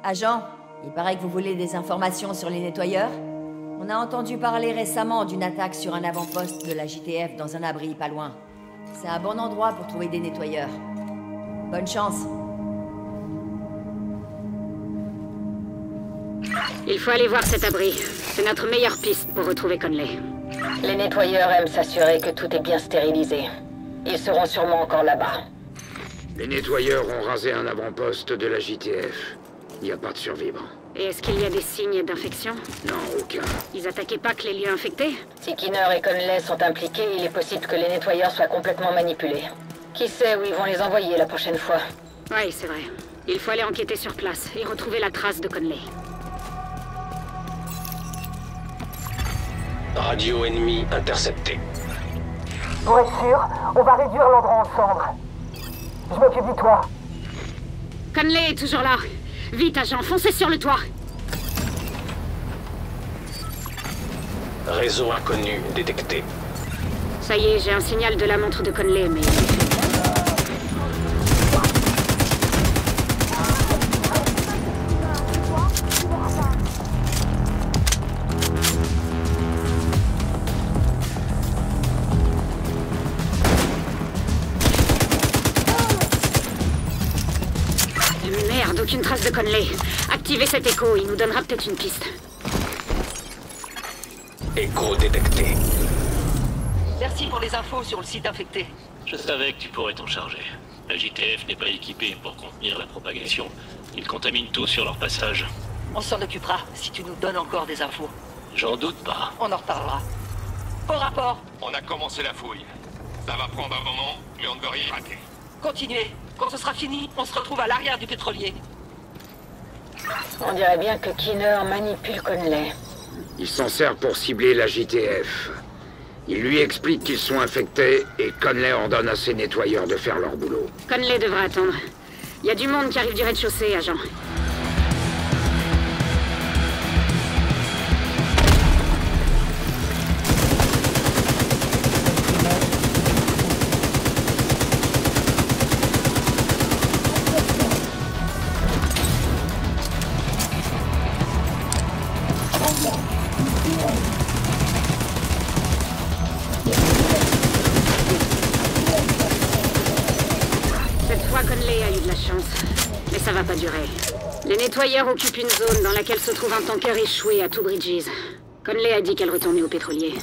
Agent, il paraît que vous voulez des informations sur les nettoyeurs On a entendu parler récemment d'une attaque sur un avant-poste de la JTF dans un abri pas loin. C'est un bon endroit pour trouver des nettoyeurs. Bonne chance.
Il faut aller voir cet abri. C'est notre meilleure piste pour retrouver Conley.
Les nettoyeurs aiment s'assurer que tout est bien stérilisé. Ils seront sûrement encore là-bas.
Les nettoyeurs ont rasé un avant-poste de la JTF. Il n'y a pas de survivants.
Et est-ce qu'il y a des signes d'infection
Non, aucun.
Ils attaquaient pas que les lieux infectés
Si Kinner et Conley sont impliqués, il est possible que les nettoyeurs soient complètement manipulés. Qui sait où ils vont les envoyer la prochaine fois
Oui, c'est vrai. Il faut aller enquêter sur place et retrouver la trace de Conley.
Radio ennemi intercepté.
Pour être sûr, on va réduire l'endroit en cendres. Je m'occupe du toit.
Conley est toujours là. Vite, agent, foncez sur le toit.
Réseau inconnu détecté.
Ça y est, j'ai un signal de la montre de Conley, mais... Conley. Activez cet écho, il nous donnera peut-être une piste.
Écho détecté.
Merci pour les infos sur le site infecté.
Je savais que tu pourrais t'en charger. La JTF n'est pas équipée pour contenir la propagation. Ils contaminent tout sur leur passage.
On s'en occupera si tu nous donnes encore des infos.
J'en doute pas.
On en reparlera. Au rapport.
On a commencé la fouille. Ça va prendre un moment, mais on ne veut rien rater.
Continuez. Quand ce sera fini, on se retrouve à l'arrière du pétrolier.
On dirait bien que Kinner manipule Conley.
Il s'en sert pour cibler la JTF. Il lui explique qu'ils sont infectés et Conley ordonne à ses nettoyeurs de faire leur boulot.
Conley devra attendre. Il y a du monde qui arrive du rez-de-chaussée, agent. Chance. Mais ça va pas durer. Les nettoyeurs occupent une zone dans laquelle se trouve un tanker échoué à Two Bridges. Conley a dit qu'elle retournait au pétrolier.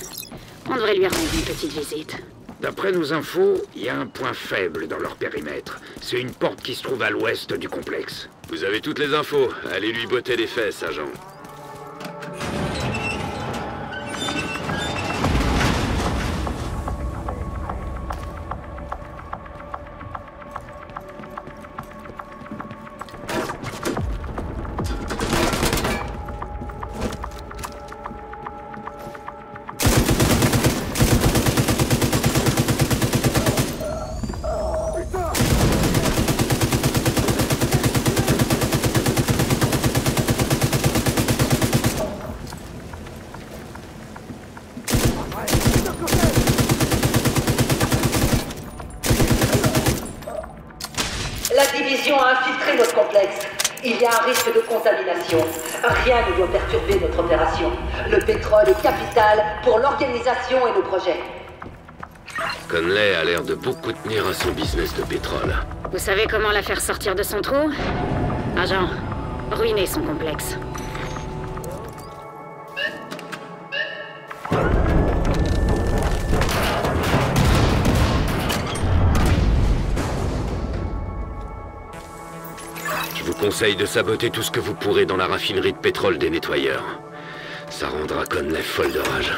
On devrait lui rendre une petite visite.
D'après nos infos, il y a un point faible dans leur périmètre. C'est une porte qui se trouve à l'ouest du complexe.
Vous avez toutes les infos. Allez lui botter les fesses, agent.
Et nos projets.
Conley a l'air de beaucoup tenir à son business de pétrole.
Vous savez comment la faire sortir de son trou? Agent, ruiner son complexe.
Je vous conseille de saboter tout ce que vous pourrez dans la raffinerie de pétrole des nettoyeurs. Ça rendra Conley folle de rage.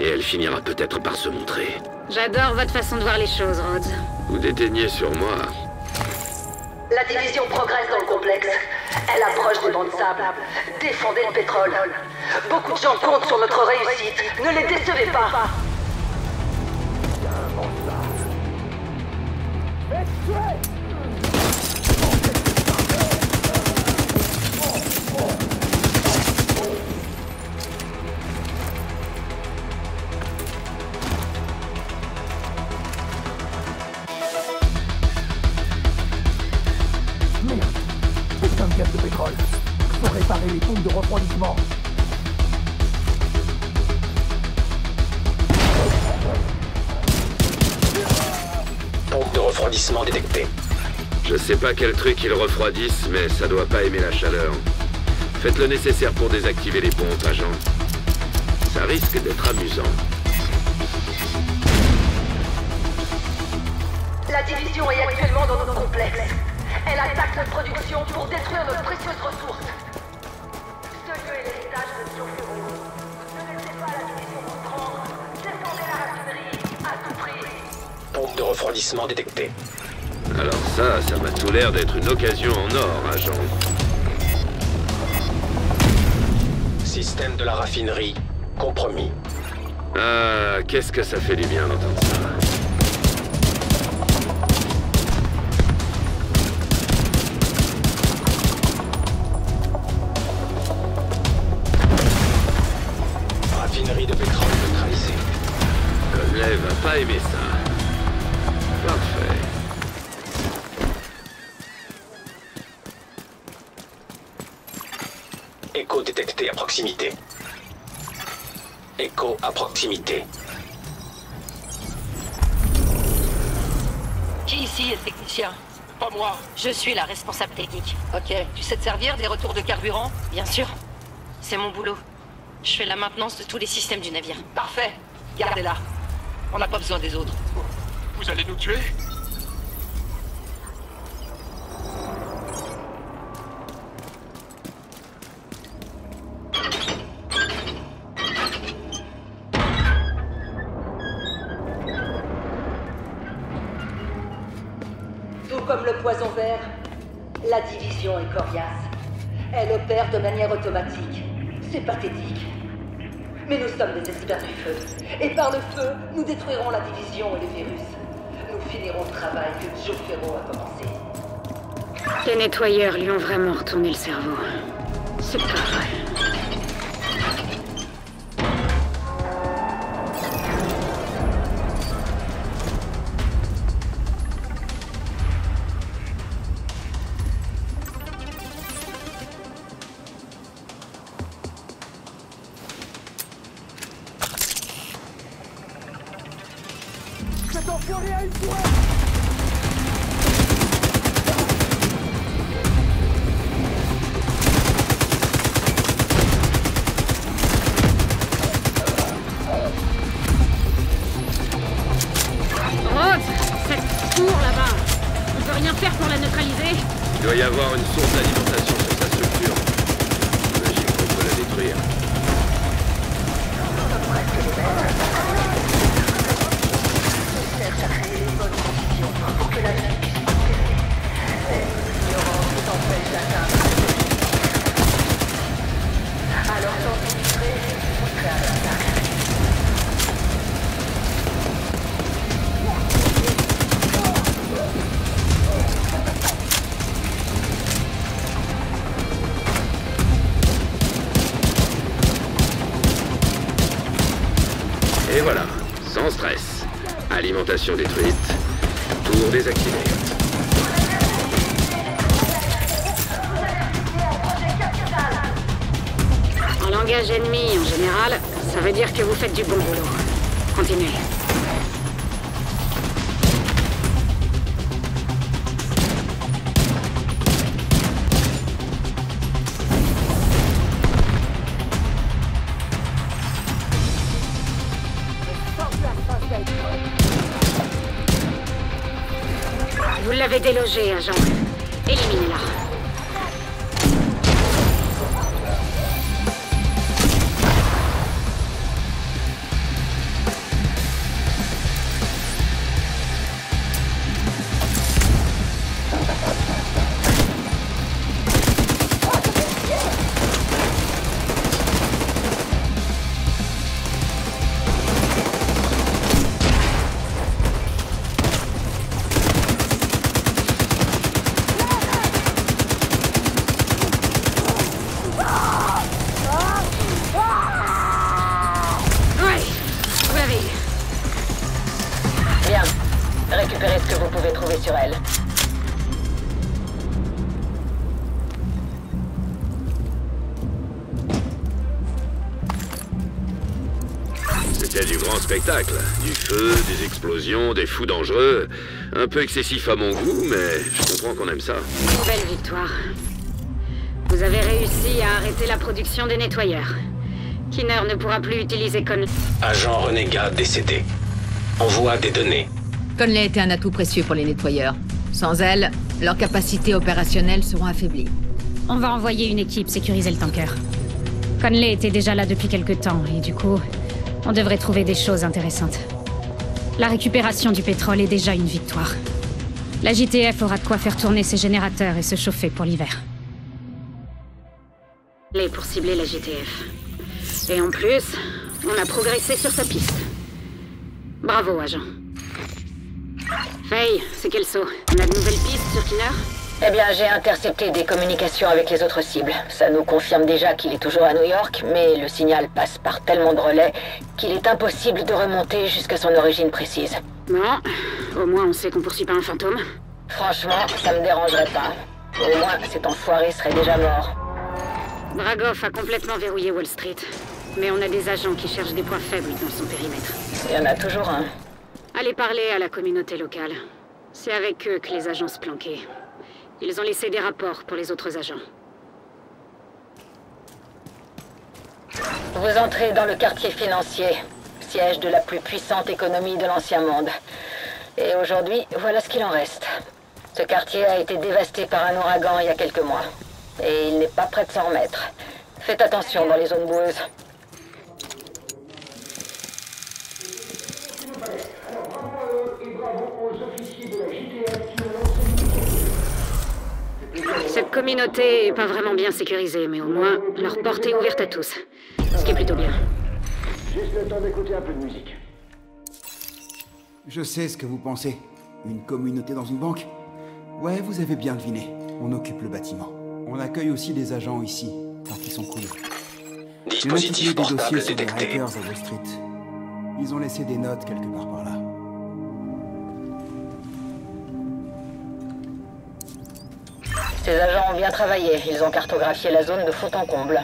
Et elle finira peut-être par se montrer.
J'adore votre façon de voir les choses, Rhodes.
Vous déteignez sur moi.
La division progresse dans le complexe. Elle approche des bancs de sable. Défendez le pétrole. Beaucoup de gens comptent sur notre réussite. Ne les décevez pas.
Quel truc ils refroidissent, mais ça doit pas aimer la chaleur. Faites le nécessaire pour désactiver les pompes, agent. Ça risque d'être amusant.
La division est actuellement dans notre complexe. Elle attaque notre production pour détruire notre précieuse ressource. Ce lieu est l'héritage de Biofero. Ne laissez pas la division vous prendre. Défendez la raffinerie à tout prix.
Pompe de refroidissement détectée.
Alors ça, ça m'a tout l'air d'être une occasion en or, agent.
Système de la raffinerie compromis.
Ah, qu'est-ce que ça fait du bien d'entendre ça.
Raffinerie de pétrole neutralisée.
Conley va pas aimer ça.
À proximité.
Qui ici est le technicien
Pas moi.
Je suis la responsable technique. Ok. Tu sais te servir des retours de carburant
Bien sûr. C'est mon boulot. Je fais la maintenance de tous les systèmes du navire.
Parfait. Gardez-la. On n'a pas besoin des autres.
Vous allez nous tuer?
Automatique. C'est pathétique. Mais nous sommes des experts du feu. Et par le feu, nous détruirons la division et les virus. Nous finirons le travail que Joe Ferro a commencé.
Les nettoyeurs lui ont vraiment retourné le cerveau. C'est pas vrai.
Et voilà, sans stress. Alimentation détruite, tour désactivé.
En langage ennemi, en général, ça veut dire que vous faites du bon boulot. Continuez. L'avez délogé, agent.
Explosions, des fous dangereux. Un peu excessif à mon goût, mais je comprends qu'on aime ça.
Belle victoire. Vous avez réussi à arrêter la production des nettoyeurs. Kinner ne pourra plus utiliser Con...
Agent renégat décédé. Envoi des données.
Conley était un atout précieux pour les nettoyeurs. Sans elle, leurs capacités opérationnelles seront affaiblies.
On va envoyer une équipe sécuriser le tanker. Conley était déjà là depuis quelque temps, et du coup, on devrait trouver des choses intéressantes. La récupération du pétrole est déjà une victoire. La JTF aura de quoi faire tourner ses générateurs et se chauffer pour l'hiver. Les pour cibler la JTF. Et en plus, on a progressé sur sa piste. Bravo, agent. Faye, c'est quel saut? On a de nouvelles pistes sur Kinner
Eh bien, j'ai intercepté des communications avec les autres cibles. Ça nous confirme déjà qu'il est toujours à New York, mais le signal passe par tellement de relais qu'il est impossible de remonter jusqu'à son origine précise.
Bon, au moins on sait qu'on poursuit pas un fantôme.
Franchement, ça me dérangerait pas. Au moins, cet enfoiré serait déjà mort.
Dragov a complètement verrouillé Wall Street. Mais on a des agents qui cherchent des points faibles dans son périmètre.
Il y en a toujours un.
Allez parler à la communauté locale. C'est avec eux que les agents se planquaient. Ils ont laissé des rapports pour les autres agents.
Vous entrez dans le quartier financier, siège de la plus puissante économie de l'ancien monde. Et aujourd'hui, voilà ce qu'il en reste. Ce quartier a été dévasté par un ouragan il y a quelques mois. Et il n'est pas prêt de s'en remettre. Faites attention dans les zones boueuses.
Cette communauté est pas vraiment bien sécurisée, mais au moins, leur porte est ouverte à tous. Ce qui est plutôt bien.
Juste le temps d'écouter un peu de musique.
Je sais ce que vous pensez. Une communauté dans une banque? Ouais, vous avez bien deviné. On occupe le bâtiment. On accueille aussi des agents ici, tant qu'ils sont cool.
Dispositif
des dossiers sur
détecté.
les hackers à Wall Street. Ils ont laissé des notes quelque part par là.
Ces agents ont bien travaillé. Ils ont cartographié la zone de fond en comble.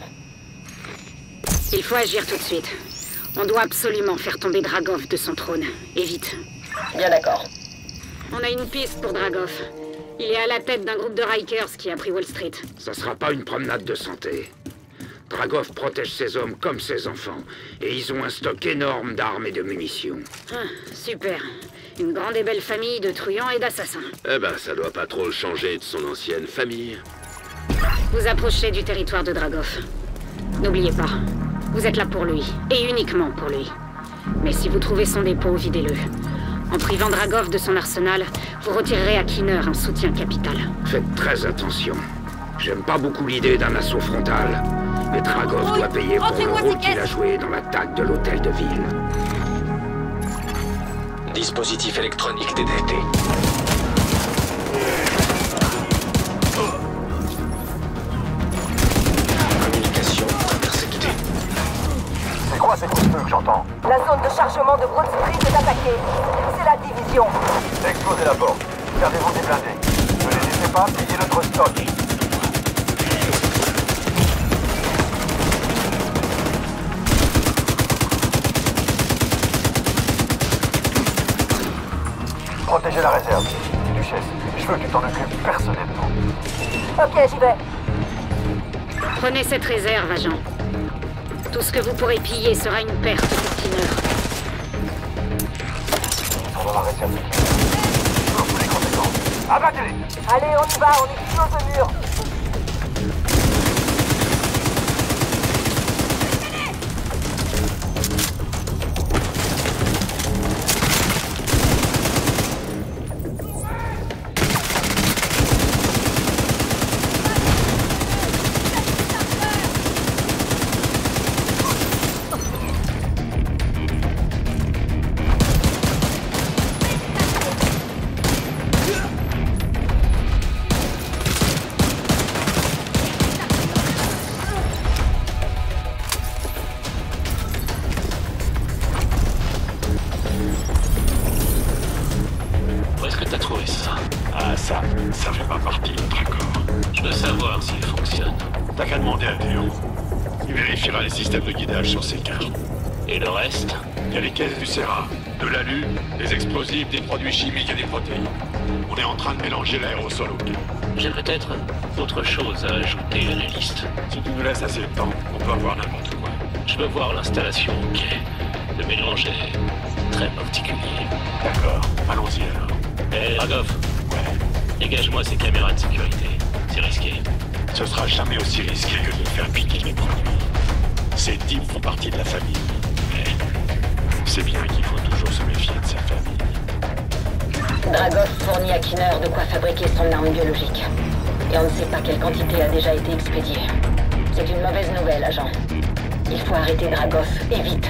Il faut agir tout de suite. On doit absolument faire tomber Dragov de son trône. Et vite.
Bien d'accord.
On a une piste pour Dragov. Il est à la tête d'un groupe de Rikers qui a pris Wall Street.
Ça sera pas une promenade de santé. Dragov protège ses hommes comme ses enfants, et ils ont un stock énorme d'armes et de munitions.
Ah, super. Une grande et belle famille de truands et d'assassins.
Eh ben, ça doit pas trop le changer de son ancienne famille.
Vous approchez du territoire de Dragov. N'oubliez pas, vous êtes là pour lui, et uniquement pour lui. Mais si vous trouvez son dépôt, videz-le. En privant Dragov de son arsenal, vous retirerez à Kinner un soutien capital.
Faites très attention. J'aime pas beaucoup l'idée d'un assaut frontal, mais Dragov doit payer pour le rôle
ces
qu'il a
caisses.
joué dans l'attaque de l'hôtel de ville.
Dispositif électronique détecté. Communication interceptée.
C'est quoi ces coups de feu que j'entends
La zone de chargement de Broad Street est attaquée. C'est la division.
Explosez la porte. Gardez-vous des blindés. Ne les laissez pas piller notre stock. Protéger la réserve. Duchesse, je veux que tu t'en occupes personnellement.
Ok, j'y vais.
Prenez cette réserve, agent. Tout ce que vous pourrez piller sera une perte pour Kinner.
Ils sont dans la réserve de Sur tous les conséquences. Abattez-les
Allez, on y va, on est close au mur.
Produits chimiques et des protéines. On est en train de mélanger l'aérosol au cas. J'ai peut-être autre chose à ajouter à la liste. Si tu nous laisses assez de temps, on peut avoir n'importe quoi. Je veux voir l'installation quai. Le mélange est très particulier. D'accord, allons-y alors. Hé, Ragov Ouais. Dégage-moi ces caméras de sécurité. C'est risqué. Ce sera jamais aussi risqué que de me faire piquer mes produits. Ces types font partie de la famille. Mais c'est bien qu'il faut toujours se méfier.
Dragov fournit à Kinner de quoi fabriquer son arme biologique. Et on ne sait pas quelle quantité a déjà été expédiée. C'est une mauvaise nouvelle, agent. Il faut arrêter Dragov, et vite.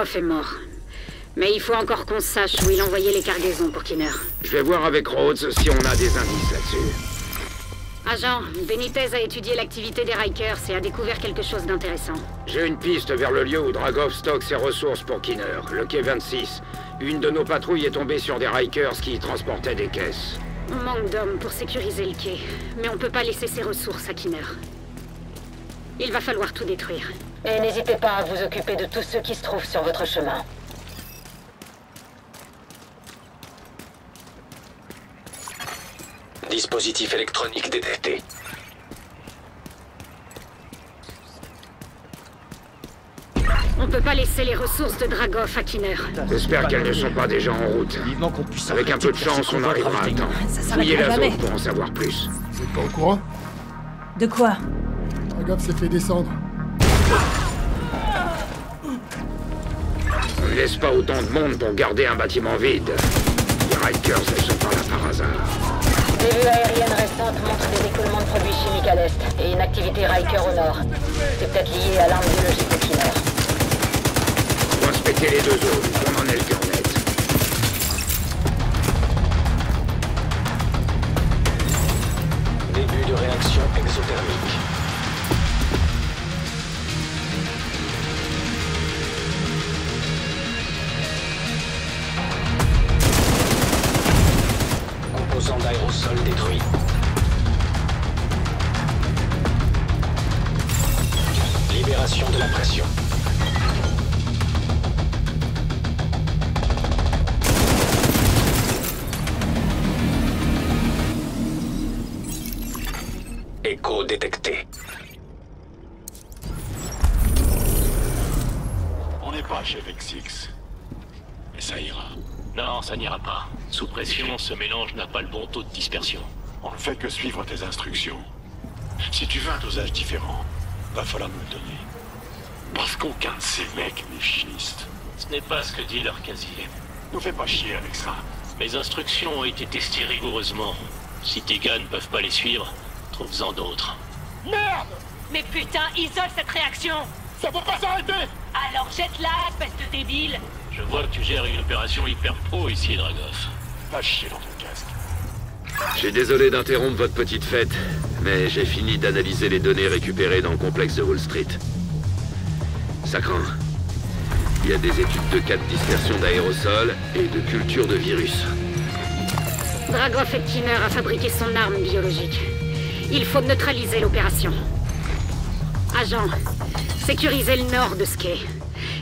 Est
mort. Mais il faut encore qu'on sache où il envoyait les cargaisons pour Kinner.
Je vais voir avec Rhodes si on a des indices là-dessus.
Agent, Benitez a étudié l'activité des Rikers et a découvert quelque chose d'intéressant.
J'ai une piste vers le lieu où Dragov stocke ses ressources pour Kinner, le quai 26. Une de nos patrouilles est tombée sur des Rikers qui y transportaient des caisses.
On manque d'hommes pour sécuriser le quai, mais on peut pas laisser ses ressources à Kinner. Il va falloir tout détruire.
Et n'hésitez pas à vous occuper de tous ceux qui se trouvent sur votre chemin.
Dispositif électronique détecté.
On peut pas laisser les ressources de Dragov à Kinner.
J'espère qu'elles ne sont pas déjà en route. Avec un peu de chance, on arrivera à temps. Fouillez la zone pour en savoir plus.
Vous êtes pas au courant?
De quoi?
Dragov s'est fait descendre.
Pas autant de monde pour garder un bâtiment vide. Les Rikers ne sont pas là par hasard.
Les vues aériennes récentes montrent des écoulements de produits chimiques à l'est et une activité Riker au nord. C'est peut-être lié à l'arme biologique de Kinner.
Faut inspecter les deux zones, on en est le cœur net.
Début de réaction Libération de la pression. Écho détecté.
On n'est pas chez Vexix. Et ça ira. Non, ça n'ira pas. Sous pression, ce mélange n'a pas le bon taux de dispersion. On ne fait que suivre tes instructions. Si tu veux un dosage différent, va falloir nous le donner. Parce qu'aucun de ces mecs n'est chimiste. Ce n'est pas ce que dit leur casier. Nous fais pas chier avec ça. Mes instructions ont été testées rigoureusement. Si tes gars ne peuvent pas les suivre, trouve-en d'autres.
Merde Mais putain, isole cette réaction
Ça peut pas s'arrêter
Alors jette-la, espèce de débile
Je vois que tu gères une opération hyper pro ici, Dragov. Va chier dans ton casque.
Je suis désolé d'interrompre votre petite fête, mais j'ai fini d'analyser les données récupérées dans le complexe de Wall Street. Ça craint. Il y a des études de cas de dispersion d'aérosols et de culture de virus.
Dragov et Kinner a fabriqué son arme biologique. Il faut neutraliser l'opération. Agent, sécurisez le nord de ce quai.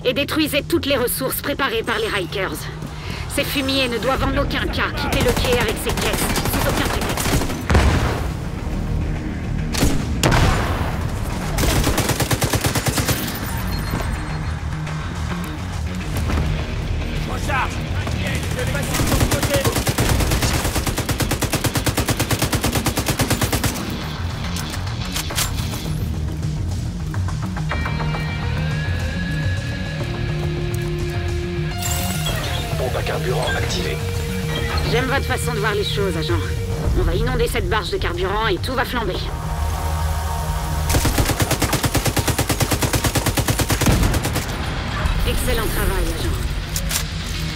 Et détruisez toutes les ressources préparées par les Rikers. Ces fumiers ne doivent en aucun cas quitter le quai avec ces caisses. Agent. On va inonder cette barge de carburant et tout va flamber. Excellent travail, agent.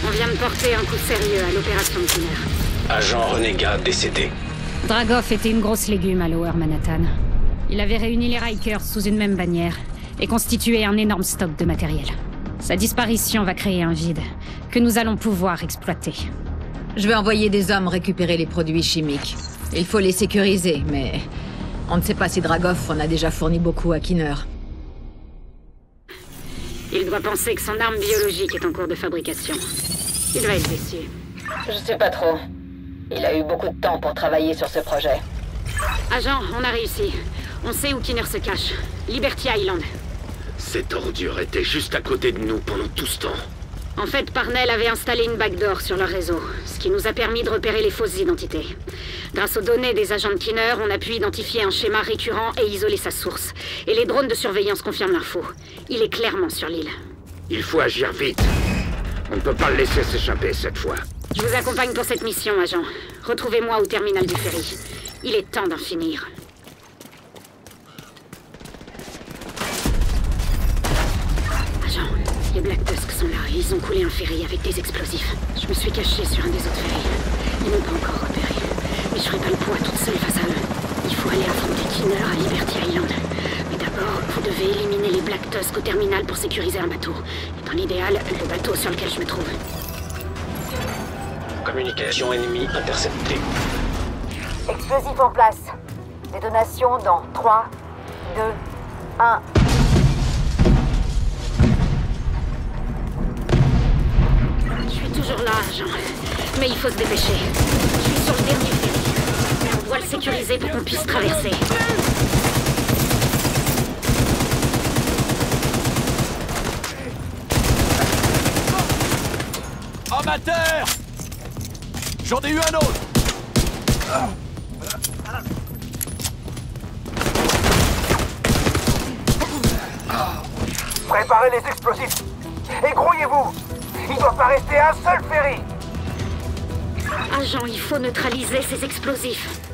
On vient de porter un coup sérieux à l'opération de.
Agent renégat décédé.
Dragov était une grosse légume à Lower Manhattan. Il avait réuni les Rikers sous une même bannière et constitué un énorme stock de matériel. Sa disparition va créer un vide que nous allons pouvoir exploiter.
Je vais envoyer des hommes récupérer les produits chimiques. Il faut les sécuriser, mais on ne sait pas si Dragov en a déjà fourni beaucoup à Kinner.
Il doit penser que son arme biologique est en cours de fabrication. Il va être déçu.
Je sais pas trop. Il a eu beaucoup de temps pour travailler sur ce projet.
Agent, on a réussi. On sait où Kinner se cache. Liberty Island.
Cette ordure était juste à côté de nous pendant tout ce temps.
En fait, Parnell avait installé une backdoor sur leur réseau, ce qui nous a permis de repérer les fausses identités. Grâce aux données des agents de Kinner, on a pu identifier un schéma récurrent et isoler sa source. Et les drones de surveillance confirment l'info. Il est clairement sur l'île.
Il faut agir vite. On ne peut pas le laisser s'échapper cette fois.
Je vous accompagne pour cette mission, agent. Retrouvez-moi au terminal du ferry. Il est temps d'en finir. Agent, les Black Tusk sont là et ils ont coulé un ferry avec des explosifs. Je me suis caché sur un des autres ferries. Ils m'ont pas encore repéré. Mais je ferai pas le poids toute seule face à eux. Il faut aller affronter Kinner à Liberty Island. Mais d'abord, vous devez éliminer les Black Tusk au terminal pour sécuriser un bateau. Et dans l'idéal, le bateau sur lequel je me trouve.
Communication ennemie interceptée.
Explosif en place. Détonation dans 3, 2, 1.
Toujours là, Jean. Mais il faut se dépêcher. Je suis sur le dernier ferry. On doit le sécuriser pour qu'on puisse traverser.
Amateur J'en ai eu un autre
Préparez les explosifs Et grouillez-vous Il doit pas rester un seul ferry
Agent, il faut neutraliser ces explosifs.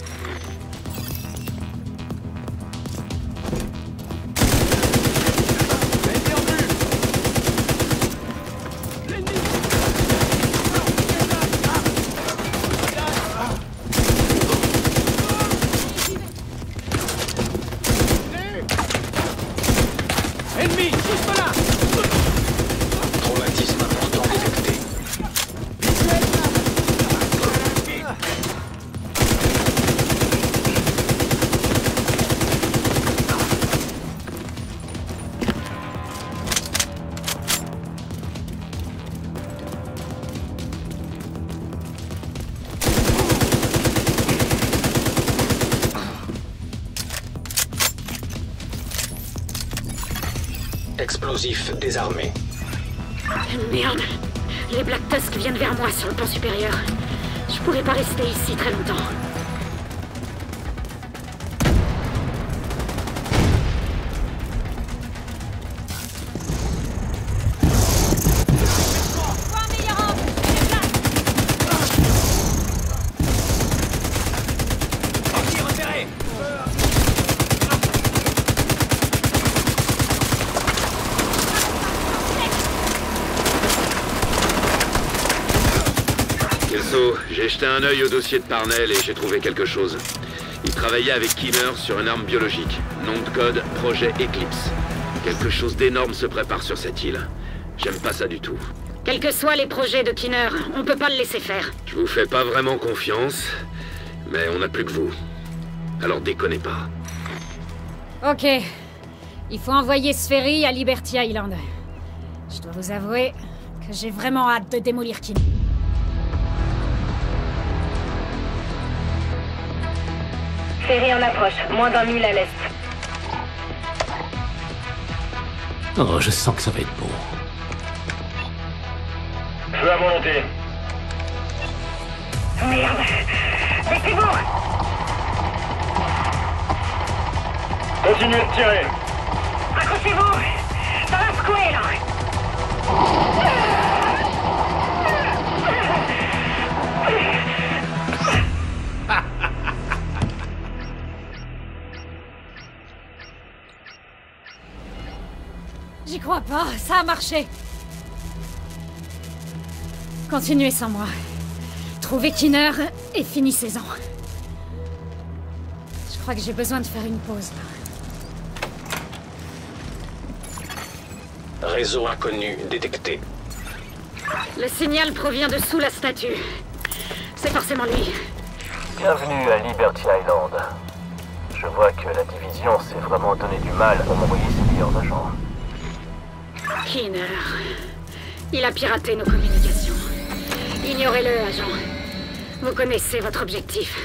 J'ai jeté un œil au dossier de Parnell et j'ai trouvé quelque chose. Il travaillait avec Kimmer sur une arme biologique. Nom de code, projet Eclipse. Quelque chose d'énorme se prépare sur cette île. J'aime pas ça du tout.
Quels que soient les projets de Kinner, on peut pas le laisser faire.
Je vous fais pas vraiment confiance, mais on n'a plus que vous. Alors déconnez pas.
Ok. Il faut envoyer ce ferry à Liberty Island. Je dois vous avouer que j'ai vraiment hâte de démolir Kim.
Ferry en approche, moins d'un mille à l'est.
Oh, je sens que ça va être beau.
Feu à volonté.
Merde Baissez-vous
Continuez de tirer.
Accrochez-vous Ça va secouer, là
J'y crois pas, ça a marché. Continuez sans moi. Trouvez Kinner et finissez-en. Je crois que j'ai besoin de faire une pause. là.
Réseau inconnu détecté.
Le signal provient de sous la statue. C'est forcément lui.
Bienvenue à Liberty Island. Je vois que la division s'est vraiment donné du mal pour m'envoyer ses meilleurs agents.
Kinner. Il a piraté nos communications. Ignorez-le, agent. Vous connaissez votre objectif.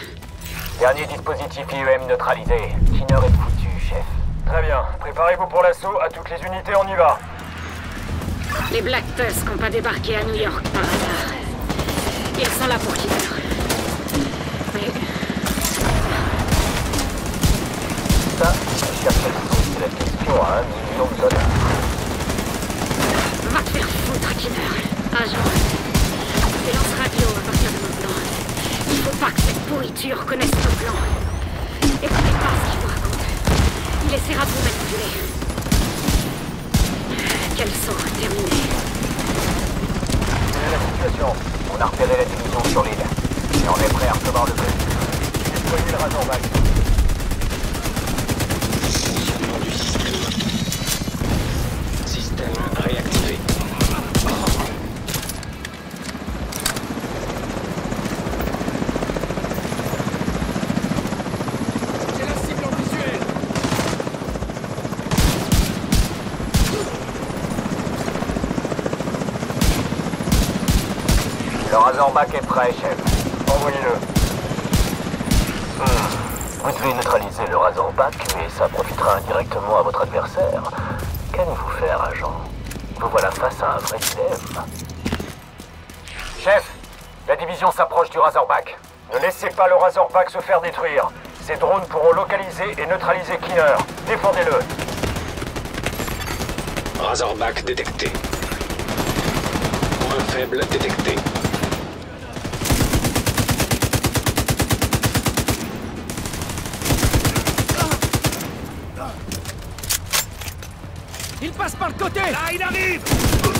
Dernier dispositif IEM neutralisé. Kinner est foutu, chef. Très bien. Préparez-vous pour l'assaut. À toutes les unités, on y va.
Les Black Tusk n'ont pas débarqué à New York par hasard. Ils sont là pour Kinner. Mais
Ça, je cherche c'est la question à un million de dollars.
Va te faire foutre, Kimmer. Agent, lance radio à partir de maintenant. Il faut pas que cette pourriture connaisse nos plans. Écoutez pas ce qu'il vous raconte. Il essaiera de vous manipuler. Quel sang, terminé.
C'est la situation? On a repéré la division sur l'île. Et on est prêt à recevoir le bruit. Soyez le Razorback. Système réactif.
Le Razorback est prêt, chef. Envoyez-le. Hmm. Vous devez neutraliser le Razorback, mais ça profitera indirectement à votre adversaire. Qu'allez-vous faire, agent? Vous voilà face à un vrai dilemme.
Chef, la division s'approche du Razorback. Ne laissez pas le Razorback se faire détruire. Ces drones pourront localiser et neutraliser Keener. Défendez-le.
Razorback détecté. Point faible détecté.
Il passe par le côté. Là, il arrive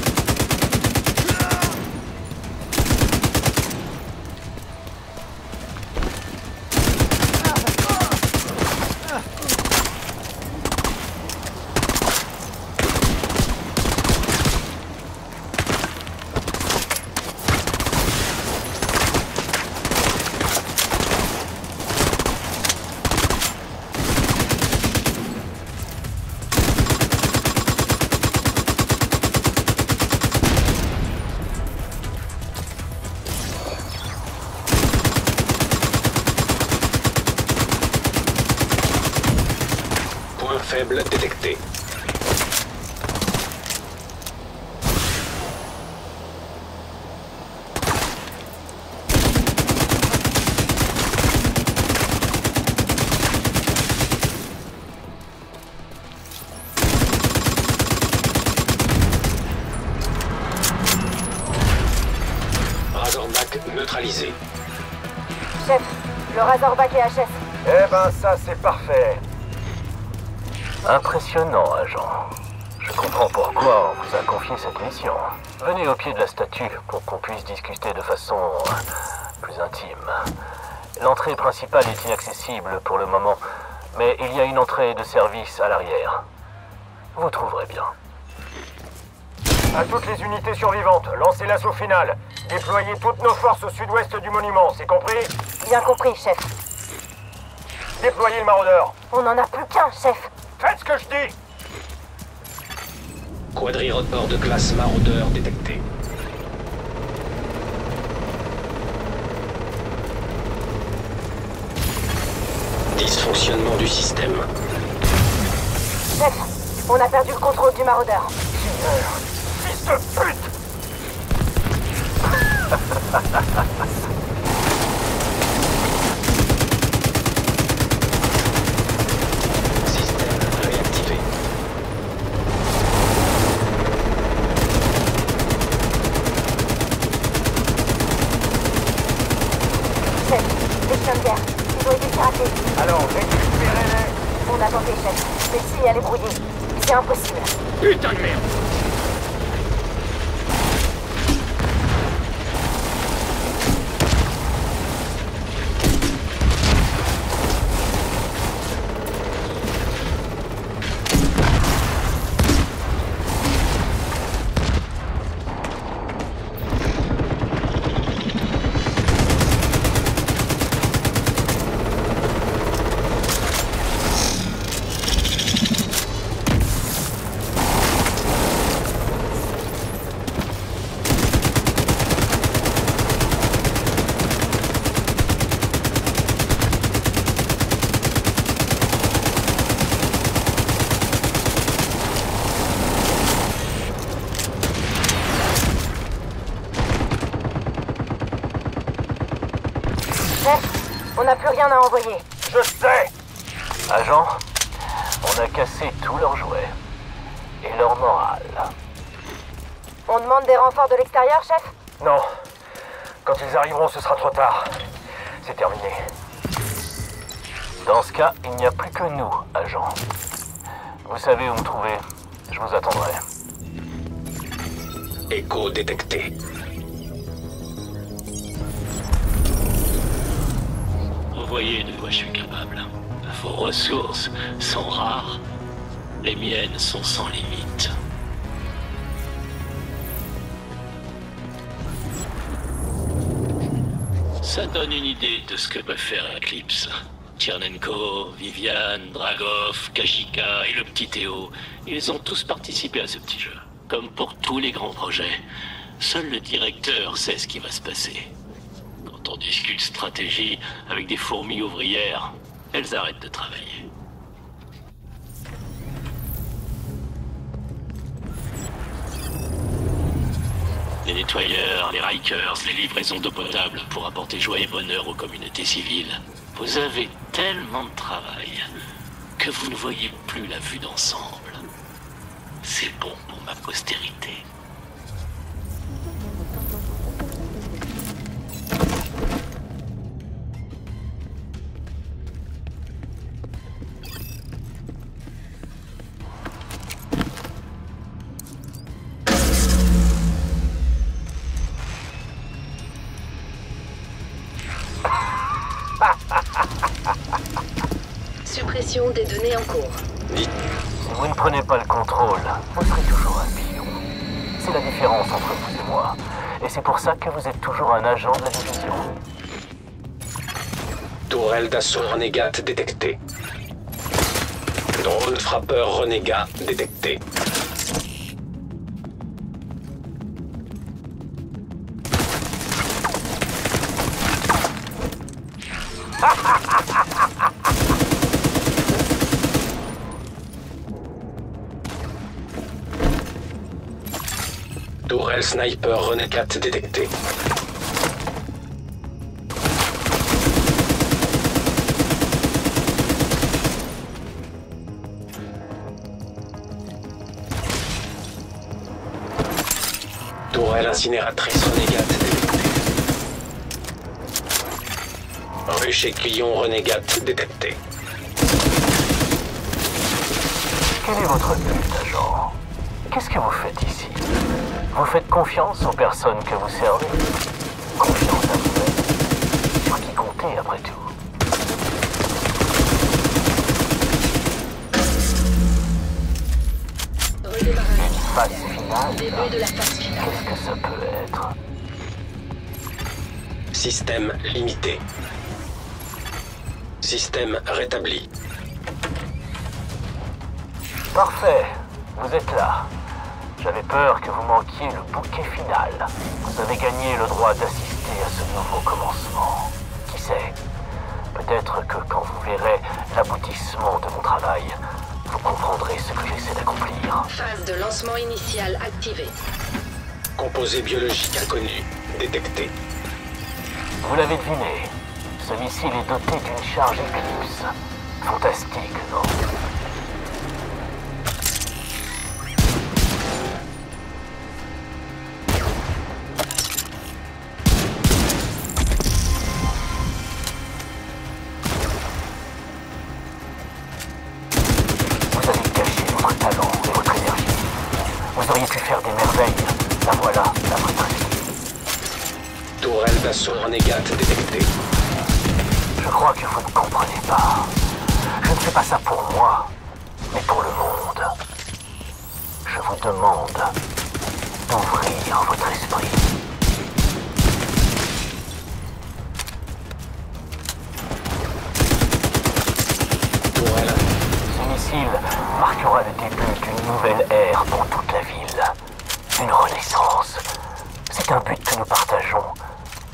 Impressionnant, agent. Je comprends pourquoi on vous a confié cette mission. Venez au pied de la statue pour qu'on puisse discuter de façon euh, plus intime. L'entrée principale est inaccessible pour le moment, mais il y a une entrée de service à l'arrière. Vous trouverez bien.
À toutes les unités survivantes, lancez l'assaut final. Déployez toutes nos forces au sud-ouest du monument, c'est compris?
Bien compris, chef.
Déployez le maraudeur.
On n'en a plus qu'un, chef.
Ce que je dis
Quadriraptor de classe maraudeur détecté. Dysfonctionnement du système.
Chef, on a perdu le contrôle du maraudeur.
Fils de pute
Système réactivé.
Chef, les chiens de guerre, ils ont été piratés.
Alors, récupérez-les
On a tenté, chef. Brouillé. C'est impossible.
Putain de merde
Tchernenko, Viviane, Dragov, Kashika et le petit Théo, ils ont tous participé à ce petit jeu. Comme pour tous les grands projets, Seul le directeur sait ce qui va se passer. Quand on discute stratégie avec des fourmis ouvrières, elles arrêtent de travailler. Les nettoyeurs, les Rikers, les livraisons d'eau potable pour apporter joie et bonheur aux communautés civiles. Vous avez tellement de travail que vous ne voyez plus la vue d'ensemble. C'est bon pour ma postérité.
Des données en cours.
Si vous ne prenez pas le contrôle, vous serez toujours un pion. C'est la différence entre vous et moi. Et c'est pour ça que vous êtes toujours un agent de la division.
Tourelle d'assaut renégat détectée. Drone frappeur renégat détecté. Sniper renégat détectée. Tourelle incinératrice renégate détectée. Ruche aiguillon renégate détecté.
Quel est votre but, agent Qu'est-ce que vous faites Vous faites confiance aux personnes que vous servez Confiance à vous-même Sur qui comptez, après tout Une phase finale. Qu'est-ce que ça peut être?
Système limité. Système rétabli.
Parfait, vous êtes là. Peur que vous manquiez le bouquet final. Vous avez gagné le droit d'assister à ce nouveau commencement. Qui sait Peut-être que quand vous verrez l'aboutissement de mon travail, vous comprendrez ce que j'essaie d'accomplir.
Phase de lancement initial activée.
Composé biologique inconnu détecté.
Vous l'avez deviné, ce missile est doté d'une charge Eclipse. Fantastique, non? Marquera le début d'une nouvelle ère pour toute la ville. Une renaissance. C'est un but que nous partageons.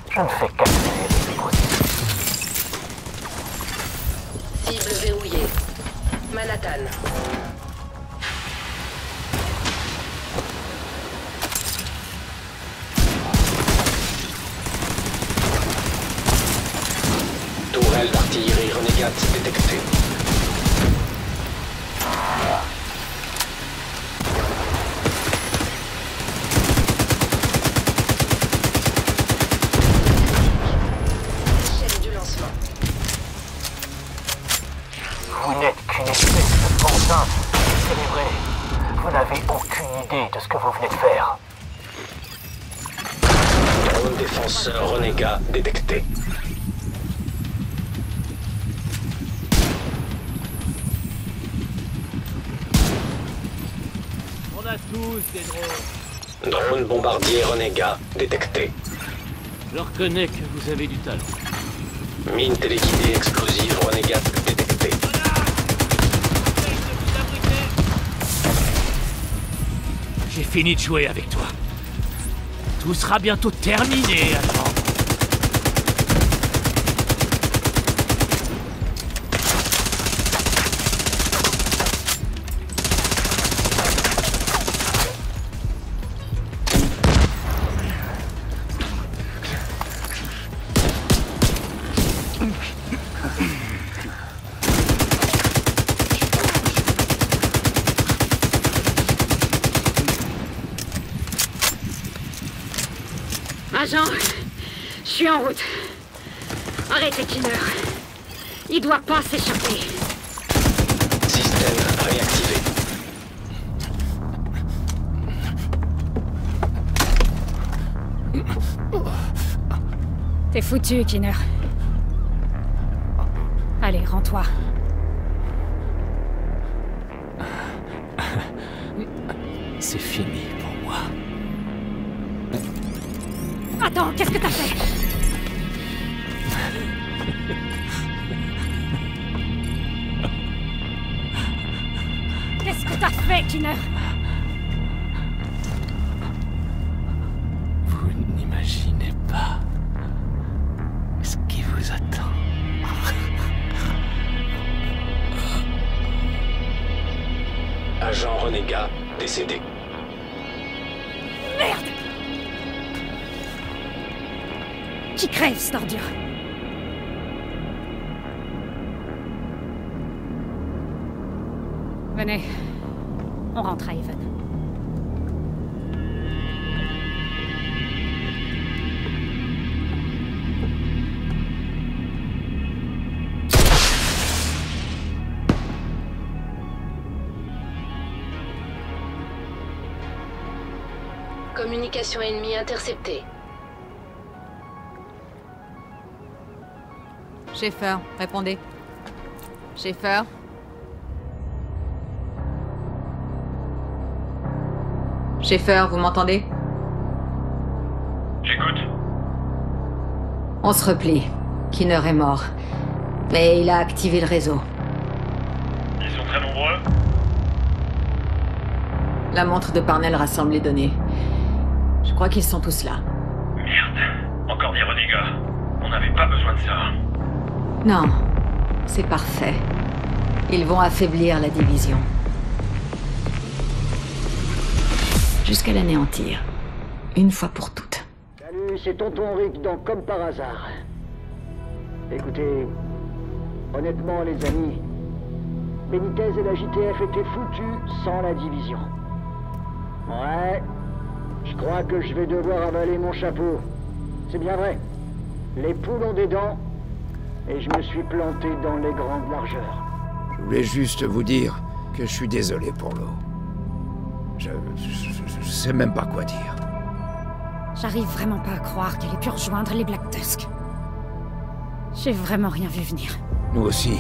Je ne fais qu'accélérer les processus.
Cible verrouillée. Manhattan.
Tourelle d'artillerie renégat détectée.
Reconnais que vous avez du talent.
Mine téléguidée explosive renégat détectée.
J'ai fini de jouer avec toi.
Tout sera bientôt terminé.
注意し Venez. On rentre à Even.
Communication ennemie interceptée.
Schaeffer, répondez. Schaeffer Schaeffer, vous m'entendez?
J'écoute.
On se replie. Kinner est mort. Mais il a activé le réseau.
Ils sont très nombreux
La montre de Parnell rassemble les données. Je crois qu'ils sont tous là.
Merde. Encore des renégats. On n'avait pas besoin de ça.
Non, c'est parfait. Ils vont affaiblir la division. Jusqu'à l'anéantir. Une fois pour toutes.
Salut, c'est Tonton Rick dans Comme par hasard. Écoutez, honnêtement les amis, Benitez et la JTF étaient foutus sans la division. Ouais, je crois que je vais devoir avaler mon chapeau. C'est bien vrai. Les poules ont des dents, et je me suis planté dans les grandes largeurs.
Je voulais juste vous dire que je suis désolé pour l'eau. Je, je, je- je sais même pas quoi dire.
J'arrive vraiment pas à croire qu'elle ait pu rejoindre les Black Tusk. J'ai vraiment rien vu venir.
Nous aussi.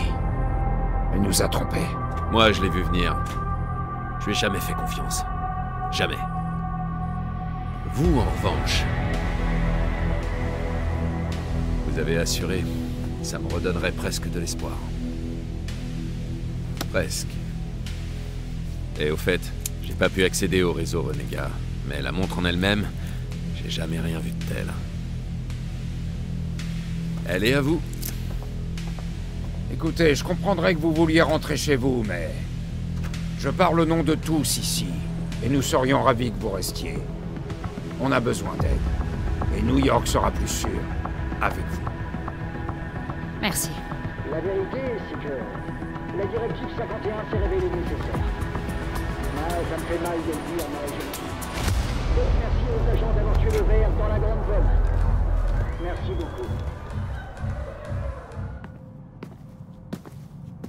Elle nous a trompés.
Moi, je l'ai vu venir. Je lui ai jamais fait confiance. Jamais. Vous, en revanche, vous avez assuré. Ça me redonnerait presque de l'espoir. Presque. Et au fait, j'ai pas pu accéder au réseau Renégat, mais la montre en elle-même, j'ai jamais rien vu de tel. Elle est à vous.
Écoutez, je comprendrais que vous vouliez rentrer chez vous, mais... Je parle au nom de tous ici, et nous serions ravis que vous restiez. On a besoin d'aide. Et New York sera plus sûr avec vous.
Merci.
La vérité, c'est que la directive 51 s'est révélée nécessaire.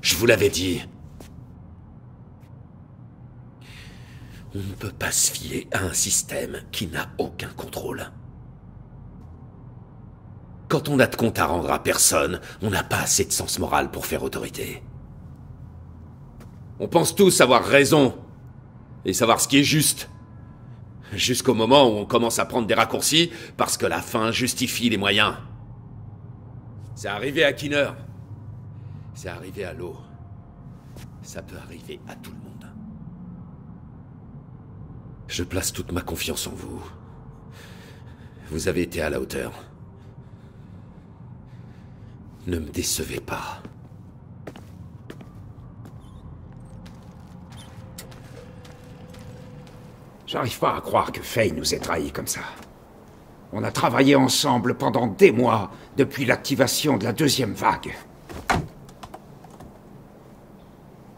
Je
vous l'avais dit. On ne peut pas se fier à un système qui n'a aucun contrôle. Quand on a de compte à rendre à personne, on n'a pas assez de sens moral pour faire autorité. On pense tous avoir raison et savoir ce qui est juste. Jusqu'au moment où on commence à prendre des raccourcis parce que la fin justifie les moyens. C'est arrivé à Kinner. C'est arrivé à l'eau. Ça peut arriver à tout le monde. Je place toute ma confiance en vous.
Vous avez été à la hauteur. Ne me décevez pas.
J'arrive pas à croire que Faye nous ait trahis comme ça. On a travaillé ensemble pendant des mois depuis l'activation de la deuxième vague.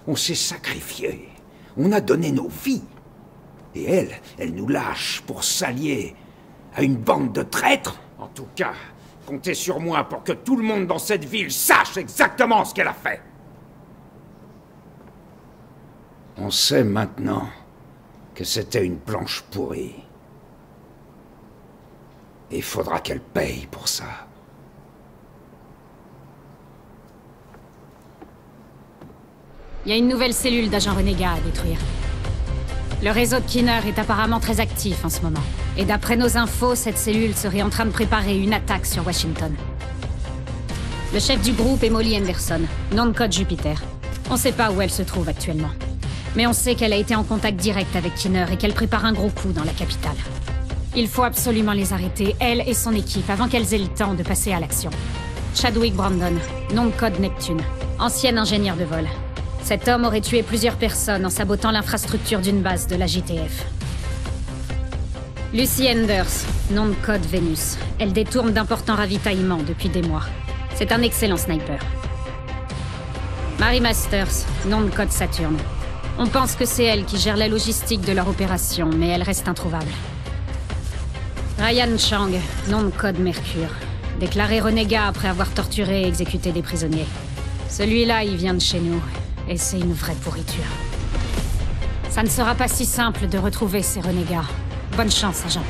On s'est sacrifié. On a donné nos vies. Et elle, elle nous lâche pour s'allier à une bande de traîtres En tout cas, comptez sur moi pour que tout le monde dans cette ville sache exactement ce qu'elle a fait. On sait maintenant c'était une planche pourrie. Il faudra qu'elle paye pour ça.
Il y a une nouvelle cellule d'agents renégats à détruire. Le réseau de Kinner est apparemment très actif en ce moment. Et d'après nos infos, cette cellule serait en train de préparer une attaque sur Washington. Le chef du groupe est Molly Anderson, nom de code Jupiter. On sait pas où elle se trouve actuellement. Mais on sait qu'elle a été en contact direct avec Kinner et qu'elle prépare un gros coup dans la capitale. Il faut absolument les arrêter, elle et son équipe, avant qu'elles aient le temps de passer à l'action. Chadwick Brandon, nom de code Neptune, ancien ingénieur de vol. Cet homme aurait tué plusieurs personnes en sabotant l'infrastructure d'une base de la JTF. Lucy Enders, nom de code Vénus. Elle détourne d'importants ravitaillements depuis des mois. C'est un excellent sniper. Mary Masters, nom de code Saturne. On pense que c'est elle qui gère la logistique de leur opération, mais elle reste introuvable. Ryan Chang, nom de code Mercure. Déclaré renégat après avoir torturé et exécuté des prisonniers. Celui-là, il vient de chez nous, et c'est une vraie pourriture. Ça ne sera pas si simple de retrouver ces renégats. Bonne chance, agent.